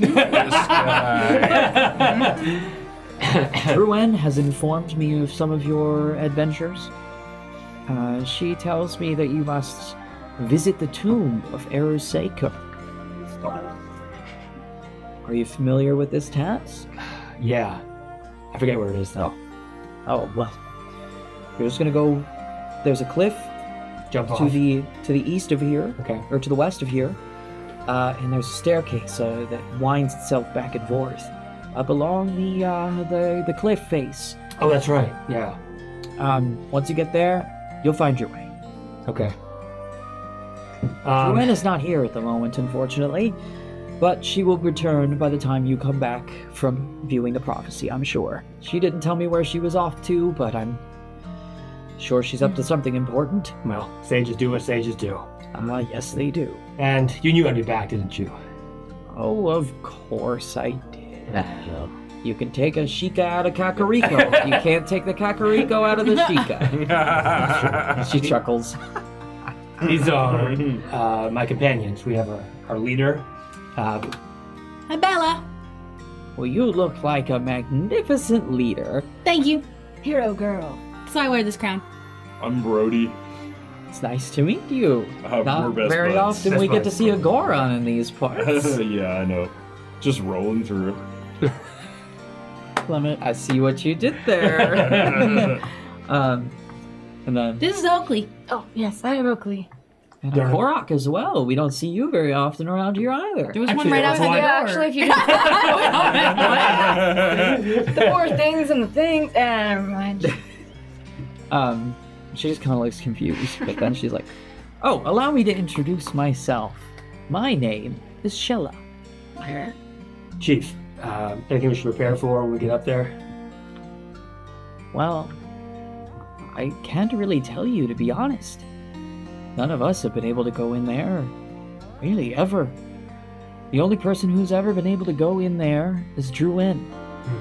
[LAUGHS] Ruan has informed me of some of your adventures. Uh, she tells me that you must visit the tomb of eruseika Are you familiar with this task? yeah. I forget where it is though. Oh well, you're just gonna go. There's a cliff Jump off. to the to the east of here, Okay. or to the west of here, uh, and there's a staircase uh, that winds itself back and forth up along the uh, the the cliff face. Oh, that's right. Yeah. Um, once you get there, you'll find your way. Okay. Um, Joanna's not here at the moment, unfortunately, but she will return by the time you come back from viewing the prophecy. I'm sure. She didn't tell me where she was off to, but I'm sure she's up to something important. well, sages do what sages do. Ah, yes, they do. And you knew I'd be back, didn't you? Oh, of course I did. You can take a Sheikah out of Kakariko. you can't take the Kakariko out of the [LAUGHS] Sheikah. She chuckles. These are [LAUGHS] uh, my companions. We have our, our leader. Uh, Hi, Bella. Well, you look like a magnificent leader. Thank you. Hero girl. So I wear this crown. I'm Brody. It's nice to meet you. Uh, we're Not best very buds. often Best we get to see a Goron in these parts. [LAUGHS] yeah, I know. Just rolling through. Clement, I see what you did there. [LAUGHS] [LAUGHS] um, and then This is Oakley. Oh, yes, I am Oakley. and Darn. Korok as well. We don't see you very often around here either. There was Actually, one right outside the door. actually, if you the four things and the things. Eh, never mind. Um, she just kind of looks confused, but then she's like, "Oh, allow me to introduce myself. My name is Shella." Chief, uh, anything we should prepare for when we get up there? Well, I can't really tell you to be honest. None of us have been able to go in there, really ever. The only person who's ever been able to go in there is Druin,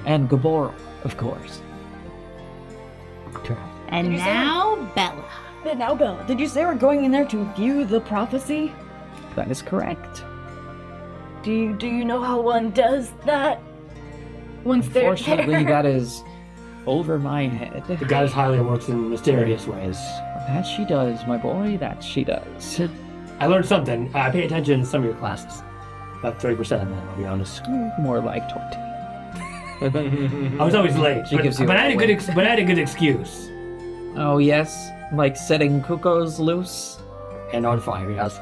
and Gabor, of course. And Did you say- now Bella. But now, Bella, did you say we're going in there to view the prophecy? That is correct. Do you do you know how one does that? Once they're Unfortunately, that is over my head. The goddess Hylia works in mysterious ways. That she does, my boy. That she does. I learned something. I pay attention in some of your classes. About 30% of them, I'll be honest. Mm, more like twenty. [LAUGHS] I was always late. She but, gives you but a I had a good ex- but I had a good excuse. Oh yes, like setting cuckoos loose. And on fire, yes.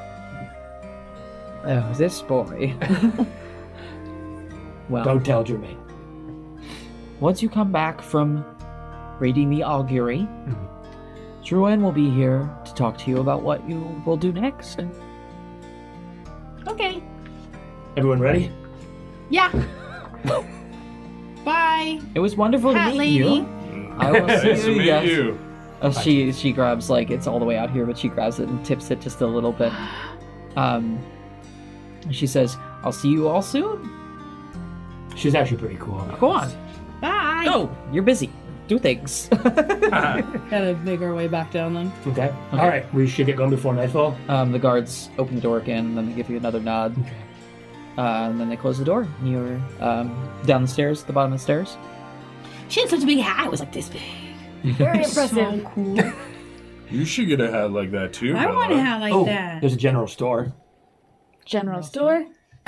Oh, this boy. [LAUGHS] well, Don't tell Jermaine. once you come back from reading the augury, mm-hmm. Druin will be here to talk to you about what you will do next. Okay. Everyone ready? Yeah. [LAUGHS] Bye. It was wonderful Hat to meet lady. you. I will [LAUGHS] see nice you. meet yes. you. Uh, she she grabs like it's all the way out here, but she grabs it and tips it just a little bit. Um, she says, "I'll see you all soon." She's actually pretty cool. Go on. Bye. Go. You're busy. Do things. [LAUGHS] [LAUGHS] Gotta make our way back down then. Okay. All right. We should get going before nightfall. um, the guards open the door again, and then they give you another nod. Okay. Uh, and then they close the door. and You're um, down the stairs, the bottom of the stairs. She had such a big hat. It was like this big. [LAUGHS] Very impressive. So cool. [LAUGHS] You should get a hat like that too. I Bella. want a hat like oh, that. there's a general store. General store. [LAUGHS]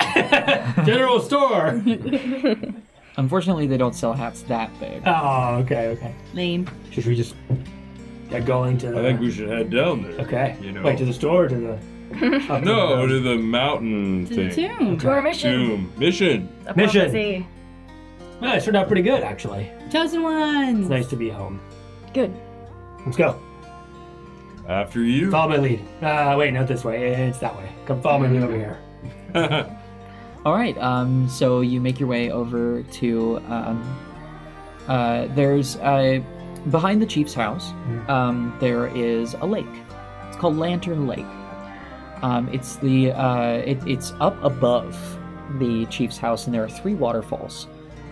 general store. Unfortunately, they don't sell hats that big. oh, okay, okay. Lame. Should we just get going to? The... I think we should head down there. Okay. You know. Wait to the store or to the. No, the- to the mountain To the thing. tomb. To our mission. Tomb. Mission. A Mission. prophecy. Well, it turned out pretty good actually. Chosen ones. It's nice to be home. Good. Let's go. After you. Follow my lead. Uh, wait, not this way. It's that way. Come follow my lead over here. [LAUGHS] All right. Um, so you make your way over to. Um, uh, there's uh, behind the chief's house. Um, there is a lake. It's called Lantern Lake. Um, it's the uh, it, it's up above the chief's house, and there are three waterfalls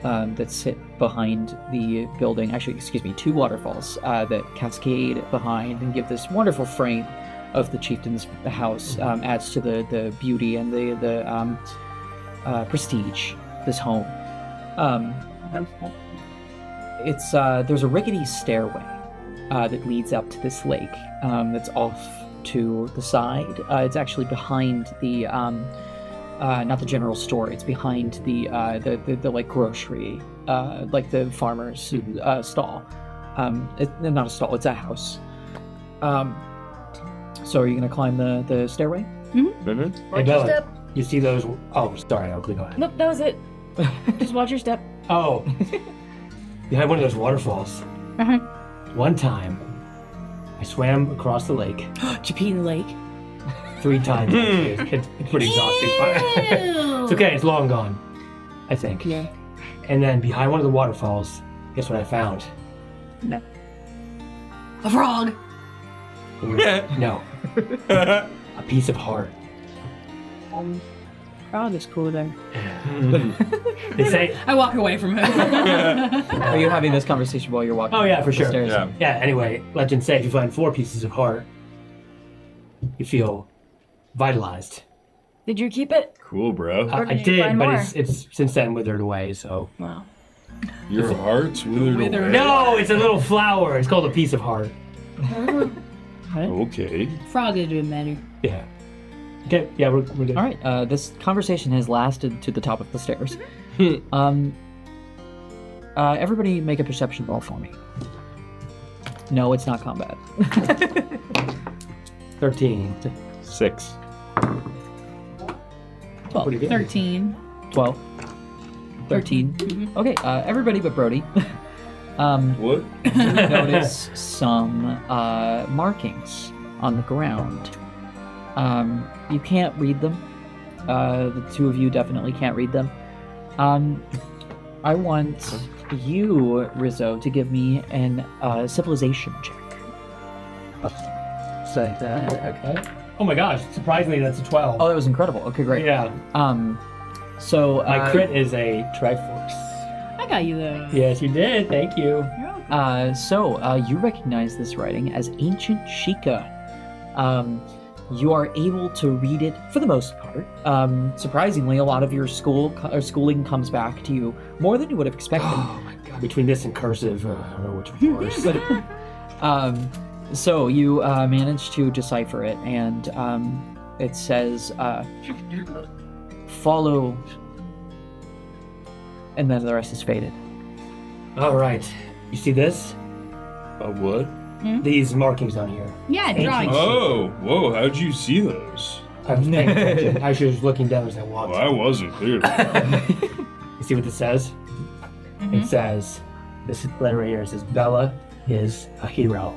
um, that sit behind the building. Actually, excuse me, two waterfalls uh, that cascade behind and give this wonderful frame of the chieftain's house. Um, adds to the the beauty and the the um, uh, prestige this home. Um, it's uh, there's a rickety stairway uh, that leads up to this lake um, that's off to the side. Uh, it's actually behind the um, uh, not the general store. It's behind the uh, the, the the like grocery, uh, like the farmer's Mhm. uh, stall. Um, it, not a stall. It's a house. Um, so are you gonna climb the the stairway? Minute? Hey, Watch your Bella. step. You see those? Oh, sorry, Oakley. Go ahead. Nope, that was it. [LAUGHS] Just watch your step. Oh, [LAUGHS] behind one of those waterfalls. Uh-huh. One time, I swam across the lake [GASPS] Chapin Lake. Three times. actually. Hmm. It's, it's, it's pretty exhausting. [LAUGHS] It's okay. It's long gone, I think. Yeah. And then behind one of the waterfalls, guess what I found? No. A frog. [LAUGHS] No, [LAUGHS] a piece of heart. Um, frog is cool there. They say, I walk away from him. Are you having this conversation while you're walking? Oh, yeah, for sure. Yeah. yeah. Anyway, legend say if you find four pieces of heart, you feel vitalized. Did you keep it? Cool, bro. I, Or I did you did, find but more? it's it's since then withered away. So Wow. Your heart's withered, Withered. away. No, it's a little flower. It's called a piece of heart. [LAUGHS] Okay. Frog would have been better. Yeah. Okay. Yeah, we're, we're good. All right. Uh, this conversation has lasted to the top of the stairs. [LAUGHS] um, uh, everybody, make a perception roll for me. No, it's not combat. [LAUGHS] Thirteen. Six. What do you get? 13. 12. 13. Okay, uh, everybody but Brody. [LAUGHS] um, What? you notice some uh, markings on the ground. Um, you can't read them. Uh, the two of you definitely can't read them. Um, I want you, Rizzo, to give me an uh, civilization check. Say that. Okay. Oh my gosh! Surprisingly, that's a twelve. Oh, that was incredible. Okay, great. yeah. Um, so My uh, crit is a Triforce. I got you though. Yes, you did. Thank you. Uh, so uh, you recognize this writing as ancient Sheikah. Um, you are able to read it for the most part. Um, surprisingly, a lot of your school or schooling comes back to you more than you would have expected. [GASPS] Oh my god! Between this and cursive, uh, I don't know which [LAUGHS] one's worse. um, so you uh, manage to decipher it, and um, it says, uh, "Follow," and then the rest is faded. All right. You see this? A what? These markings on here. Yeah, drawing. Oh, whoa! How'd you see those? I was paying attention. I was just looking down as I walked. Well, walked. I wasn't clear. [LAUGHS] You see what this says? It says, this letter right here says, Bella is a hero.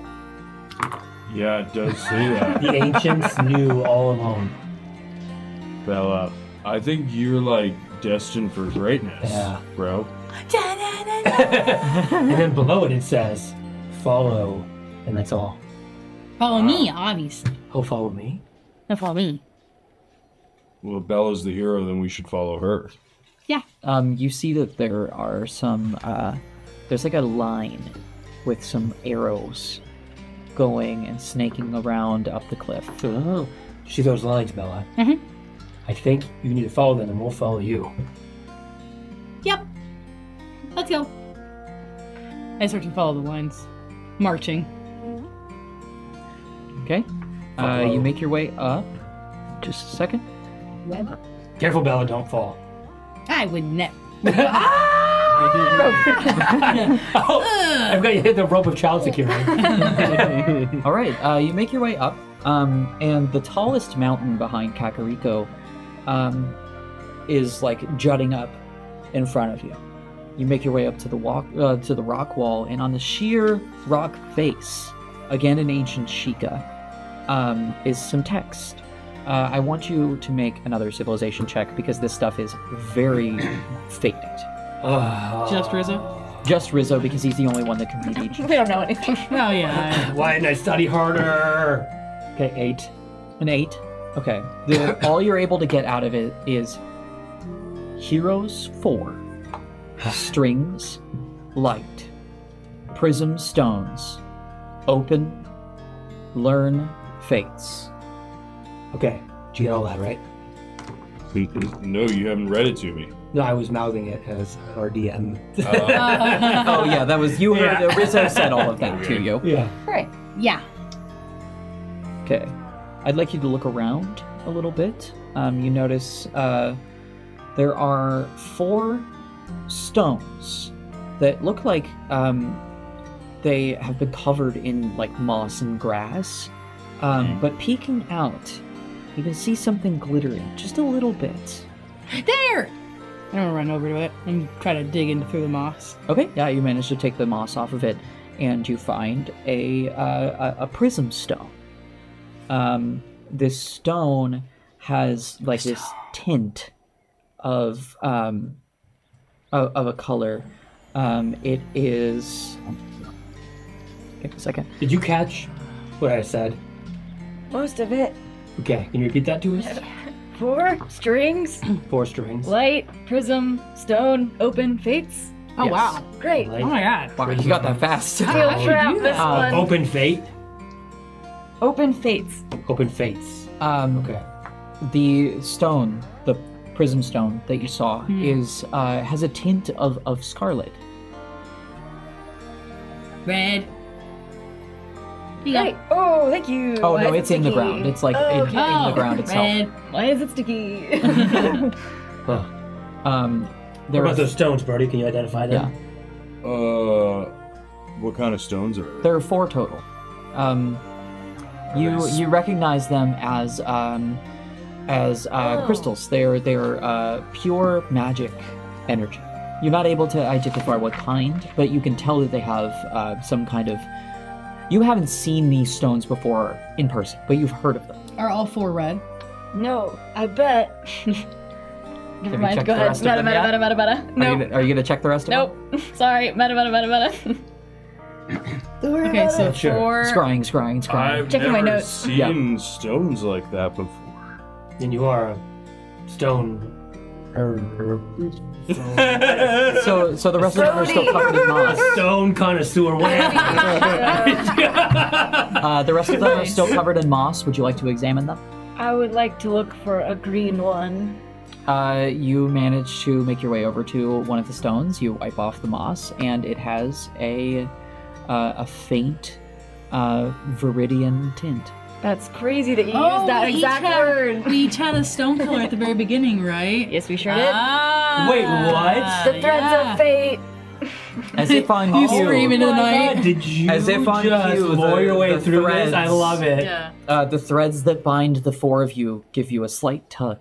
Yeah, it does say that. [LAUGHS] The ancients knew all along. Bella, I think you're like destined for greatness, Yeah. bro. [LAUGHS] and then below it, it says, follow. And that's all. Follow me, obviously. Oh, follow me? No, follow me. Well, if Bella's the hero, then we should follow her. Yeah. Um, you see that there are some, uh, there's like a line with some arrows going and snaking around up the cliff. Oh. See those lines, Bella? Mm-hmm. I think you need to follow them and we'll follow you. Yep. Let's go. I start to follow the lines. Marching. Okay? Uh, you make your way up. Just a second. Careful, Bella, don't fall. I would never. Oh, I've got you hit the rope of child security. [LAUGHS] All right, uh, you make your way up, um, and the tallest mountain behind Kakariko um, is like jutting up in front of you. You make your way up to the walk uh, to the rock wall, and on the sheer rock face, again in ancient Sheikah, um, is some text. Uh, I want you to make another civilization check because this stuff is very [CLEARS THROAT] faded. Oh. Just Rizzo? Just Rizzo because he's the only one that can read [LAUGHS] each. We don't know anything. [LAUGHS] Oh, yeah. [LAUGHS] Why didn't I study harder? Okay, eight. An eight. Okay. The, all you're able to get out of it is heroes four, [SIGHS] strings, light, prism stones, open, learn, fates. Okay, did you get all that right? [LAUGHS] No, you haven't read it to me. No, I was mouthing it as our DM. Uh, [LAUGHS] oh yeah, that was you heard Yeah. Rizzo said all of that to you. Yeah. Right. Yeah. Okay. I'd like you to look around a little bit. Um, you notice uh, there are four stones that look like um, they have been covered in like moss and grass. Um, But peeking out, you can see something glittering just a little bit. There! I'm gonna run over to it and try to dig into through the moss. Okay, yeah, you manage to take the moss off of it, and you find a uh, a, a prism stone. Um, this stone has like this tint of um of, of a color. Um, it is. Give me a second. Did you catch what I said? Most of it. Okay, can you repeat that to us? [LAUGHS] Four strings, [CLEARS THROAT] Four strings. light, prism, stone, open, fates. Oh, Yes. wow. Great. Light. Oh, my God. Wow, you got that fast. Feel How'd you trap do this that? one. Open fate. Open fates. Open fates. um, Okay. the stone, the prism stone that you saw is uh, has a tint of, of scarlet. Red. You oh, thank you. Oh Why no, is it it's in the ground. It's like Oh, in, okay. in the ground itself. red. Why is it sticky? [LAUGHS] Um, What there about those stones, Brody? Can you identify them? yeah, Uh, what kind of stones are there? there are four total. Um, you Nice. you recognize them as um, as uh, Oh. crystals. They're they're uh, pure magic energy. You're not able to identify what kind, but you can tell that they have uh, some kind of. You haven't seen these stones before in person, but you've heard of them. Are all four red? no, I bet. [LAUGHS] Never you mind. checked Go the ahead. rest of Meta, them meta, yet? meta, meta, meta. Are you, Nope. gonna, are you gonna check the rest of them? Nope. [LAUGHS] Sorry. Meta, meta, meta, meta. Okay, so Sure. four. them? Scrying, scrying, scrying. I've Checking my never notes. seen stones like that before. And you are a stone. er, er, So, so the rest of them are still covered in moss. stone connoisseur. Whatever. [LAUGHS] Uh, the rest of them are still covered in moss. Would you like to examine them? I would like to look for a green one. Uh, you manage to make your way over to one of the stones. You wipe off the moss, and it has a uh, a faint uh, viridian tint. That's crazy that you Oh, used that we exact had- word. We each had a stone color at the very [LAUGHS] beginning, right? Yes, we sure did. Ah, Wait, what? the threads yeah. of fate. As if on You cue, scream into the Oh night. God, did you As if on just cue, the- lure your way the through this? I love it. Yeah. uh, the threads that bind the four of you give you a slight tug,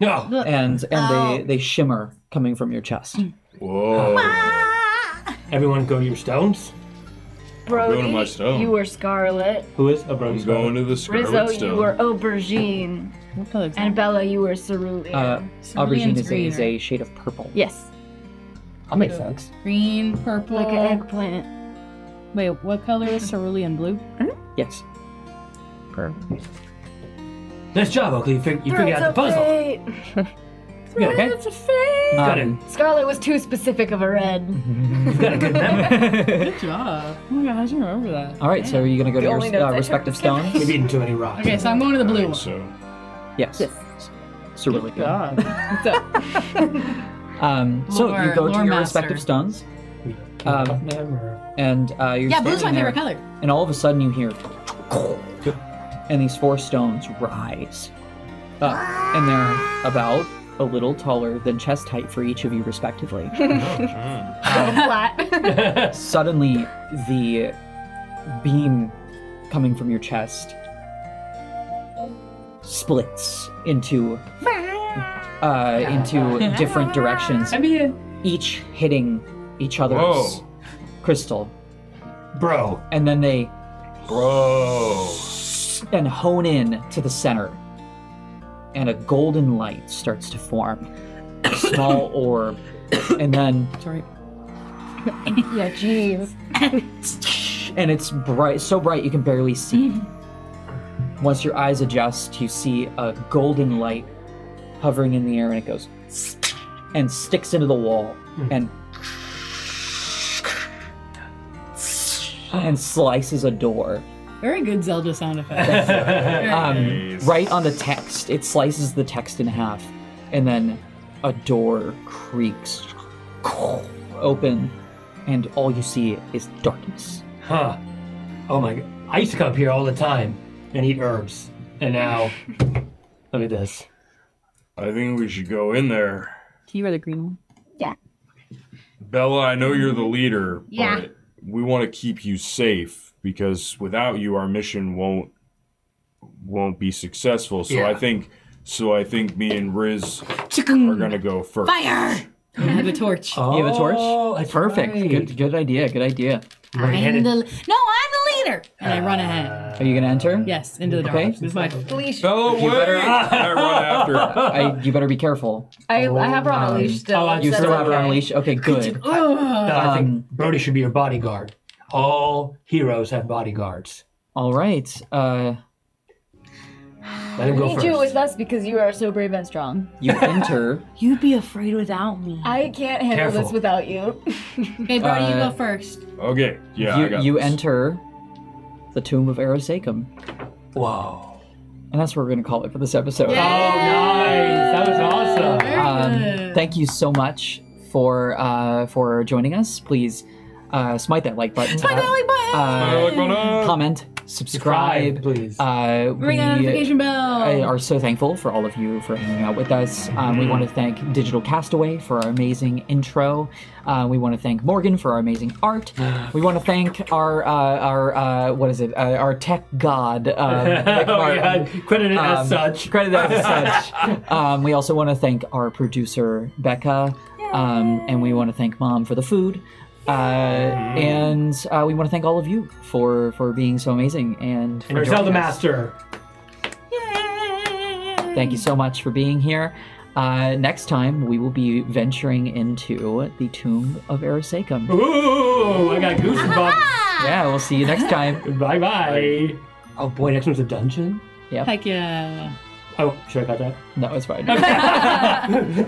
No. and and they they shimmer coming from your chest. Whoa. Everyone go to your stones. Brody, going to my stone. you were Scarlet. Who is a I'm Brody's going to the Scarlet Rizzo, Stone. you were Aubergine. What color is And? Bella, you were Cerulean. Uh, Cerulean's aubergine is a, is right? a shade of purple. yes, That makes sense. Green, purple. like an eggplant. Wait, what color is [LAUGHS] cerulean blue? Yes. Perfect. Nice job, Oakley. You, fig- you figured out the Threads of puzzle. fate. [LAUGHS] You got, Okay. It's a fake. got Um, Scarlet was too specific of a red. you [LAUGHS] got a good memory. Good job. Oh my gosh, I remember that. All right, so are you gonna go to The your only notes uh, I respective took. stones? We didn't do any rocks. Okay, so I'm going to the blue one. So, Yes. Cerulean. God. [LAUGHS] What's up? [LAUGHS] Um, so Lore- you go to lore your master. respective stones, Um, Um, never. and uh, you're Yeah, blue's my standing favorite color. and all of a sudden you hear, and these four stones rise up, and they're about a little taller than chest height for each of you respectively. [LAUGHS] [LAUGHS] Flat. [LAUGHS] Suddenly, the beam coming from your chest splits into uh, into different directions, I mean, each hitting each other's Whoa. crystal, bro. and then they bro. and hone in to the center, and a golden light starts to form, a small [COUGHS] orb, and then Sorry. yeah, jeez. [COUGHS] and it's bright, so bright you can barely see. Mm-hmm. Once your eyes adjust, you see a golden light hovering in the air, and it goes and sticks into the wall hmm. and oh. and slices a door. Very good Zelda sound effect. [LAUGHS] Um, Nice. right on the text, it slices the text in half, and then a door creaks open, and all you see is darkness. Huh. Oh my god. I used to come up here all the time and eat herbs. And now, [LAUGHS] look at this. I think we should go in there. Can you wear the green one? Yeah. Bella, I know you're the leader, Yeah. but we want to keep you safe because without you, our mission won't won't be successful. So I think, so I think me and Riz are gonna go first. Fire! I have a torch. Oh, You have a torch? Oh, that's Perfect. right. Good, good idea. Good idea. I'm I'm headed- the, no, I'm the leader. And I run ahead. Are you gonna enter? Yes, into the dark. Okay. This is my Leash. Bella, You better- I run after. [LAUGHS] I, you better be careful. I, I have her on a Um, leash still. oh, You still have her on a leash. Okay, good. Ugh. I think Um, Brody should be your bodyguard. All heroes have bodyguards. All right. Uh, Let him I go need first. you with us because you are so brave and strong. you enter. [LAUGHS] You'd be afraid without me. I can't handle Careful. this without you. [LAUGHS] Okay, Brody, you Uh, go first. Okay, yeah, I you got you this. enter the tomb of Arasacum. Whoa. And that's what we're going to call it for this episode. Oh, nice! That was awesome. Very Um, good. thank you so much for uh, for joining us. Please uh, smite that like button. Smite that like button. uh, like button. comment, subscribe. Subscribe, please. Uh, Ring that notification bell. uh, are so thankful for all of you for hanging out with us. Um, we want to thank Digital Castaway for our amazing intro. Uh, we want to thank Morgan for our amazing art. [SIGHS] we want to thank our uh, our uh, what is it? Uh, our tech god. Um, Nick [LAUGHS] oh, Martin. yeah. Credited Um, as such. Credit as such. Um, we also want to thank our producer Becca, um, and we want to thank Mom for the food. Uh, and uh, we want to thank all of you for for being so amazing and for And yourself, the us. master. Yay. Thank you so much for being here. Uh, next time we will be venturing into the tomb of Arasacum. Ooh, I got goosebumps. Yeah, we'll see you next time. [LAUGHS] bye bye. Oh boy, next one's a dungeon. Yeah. Heck yeah. Oh, should I cut that? No, it's fine. [LAUGHS] [LAUGHS]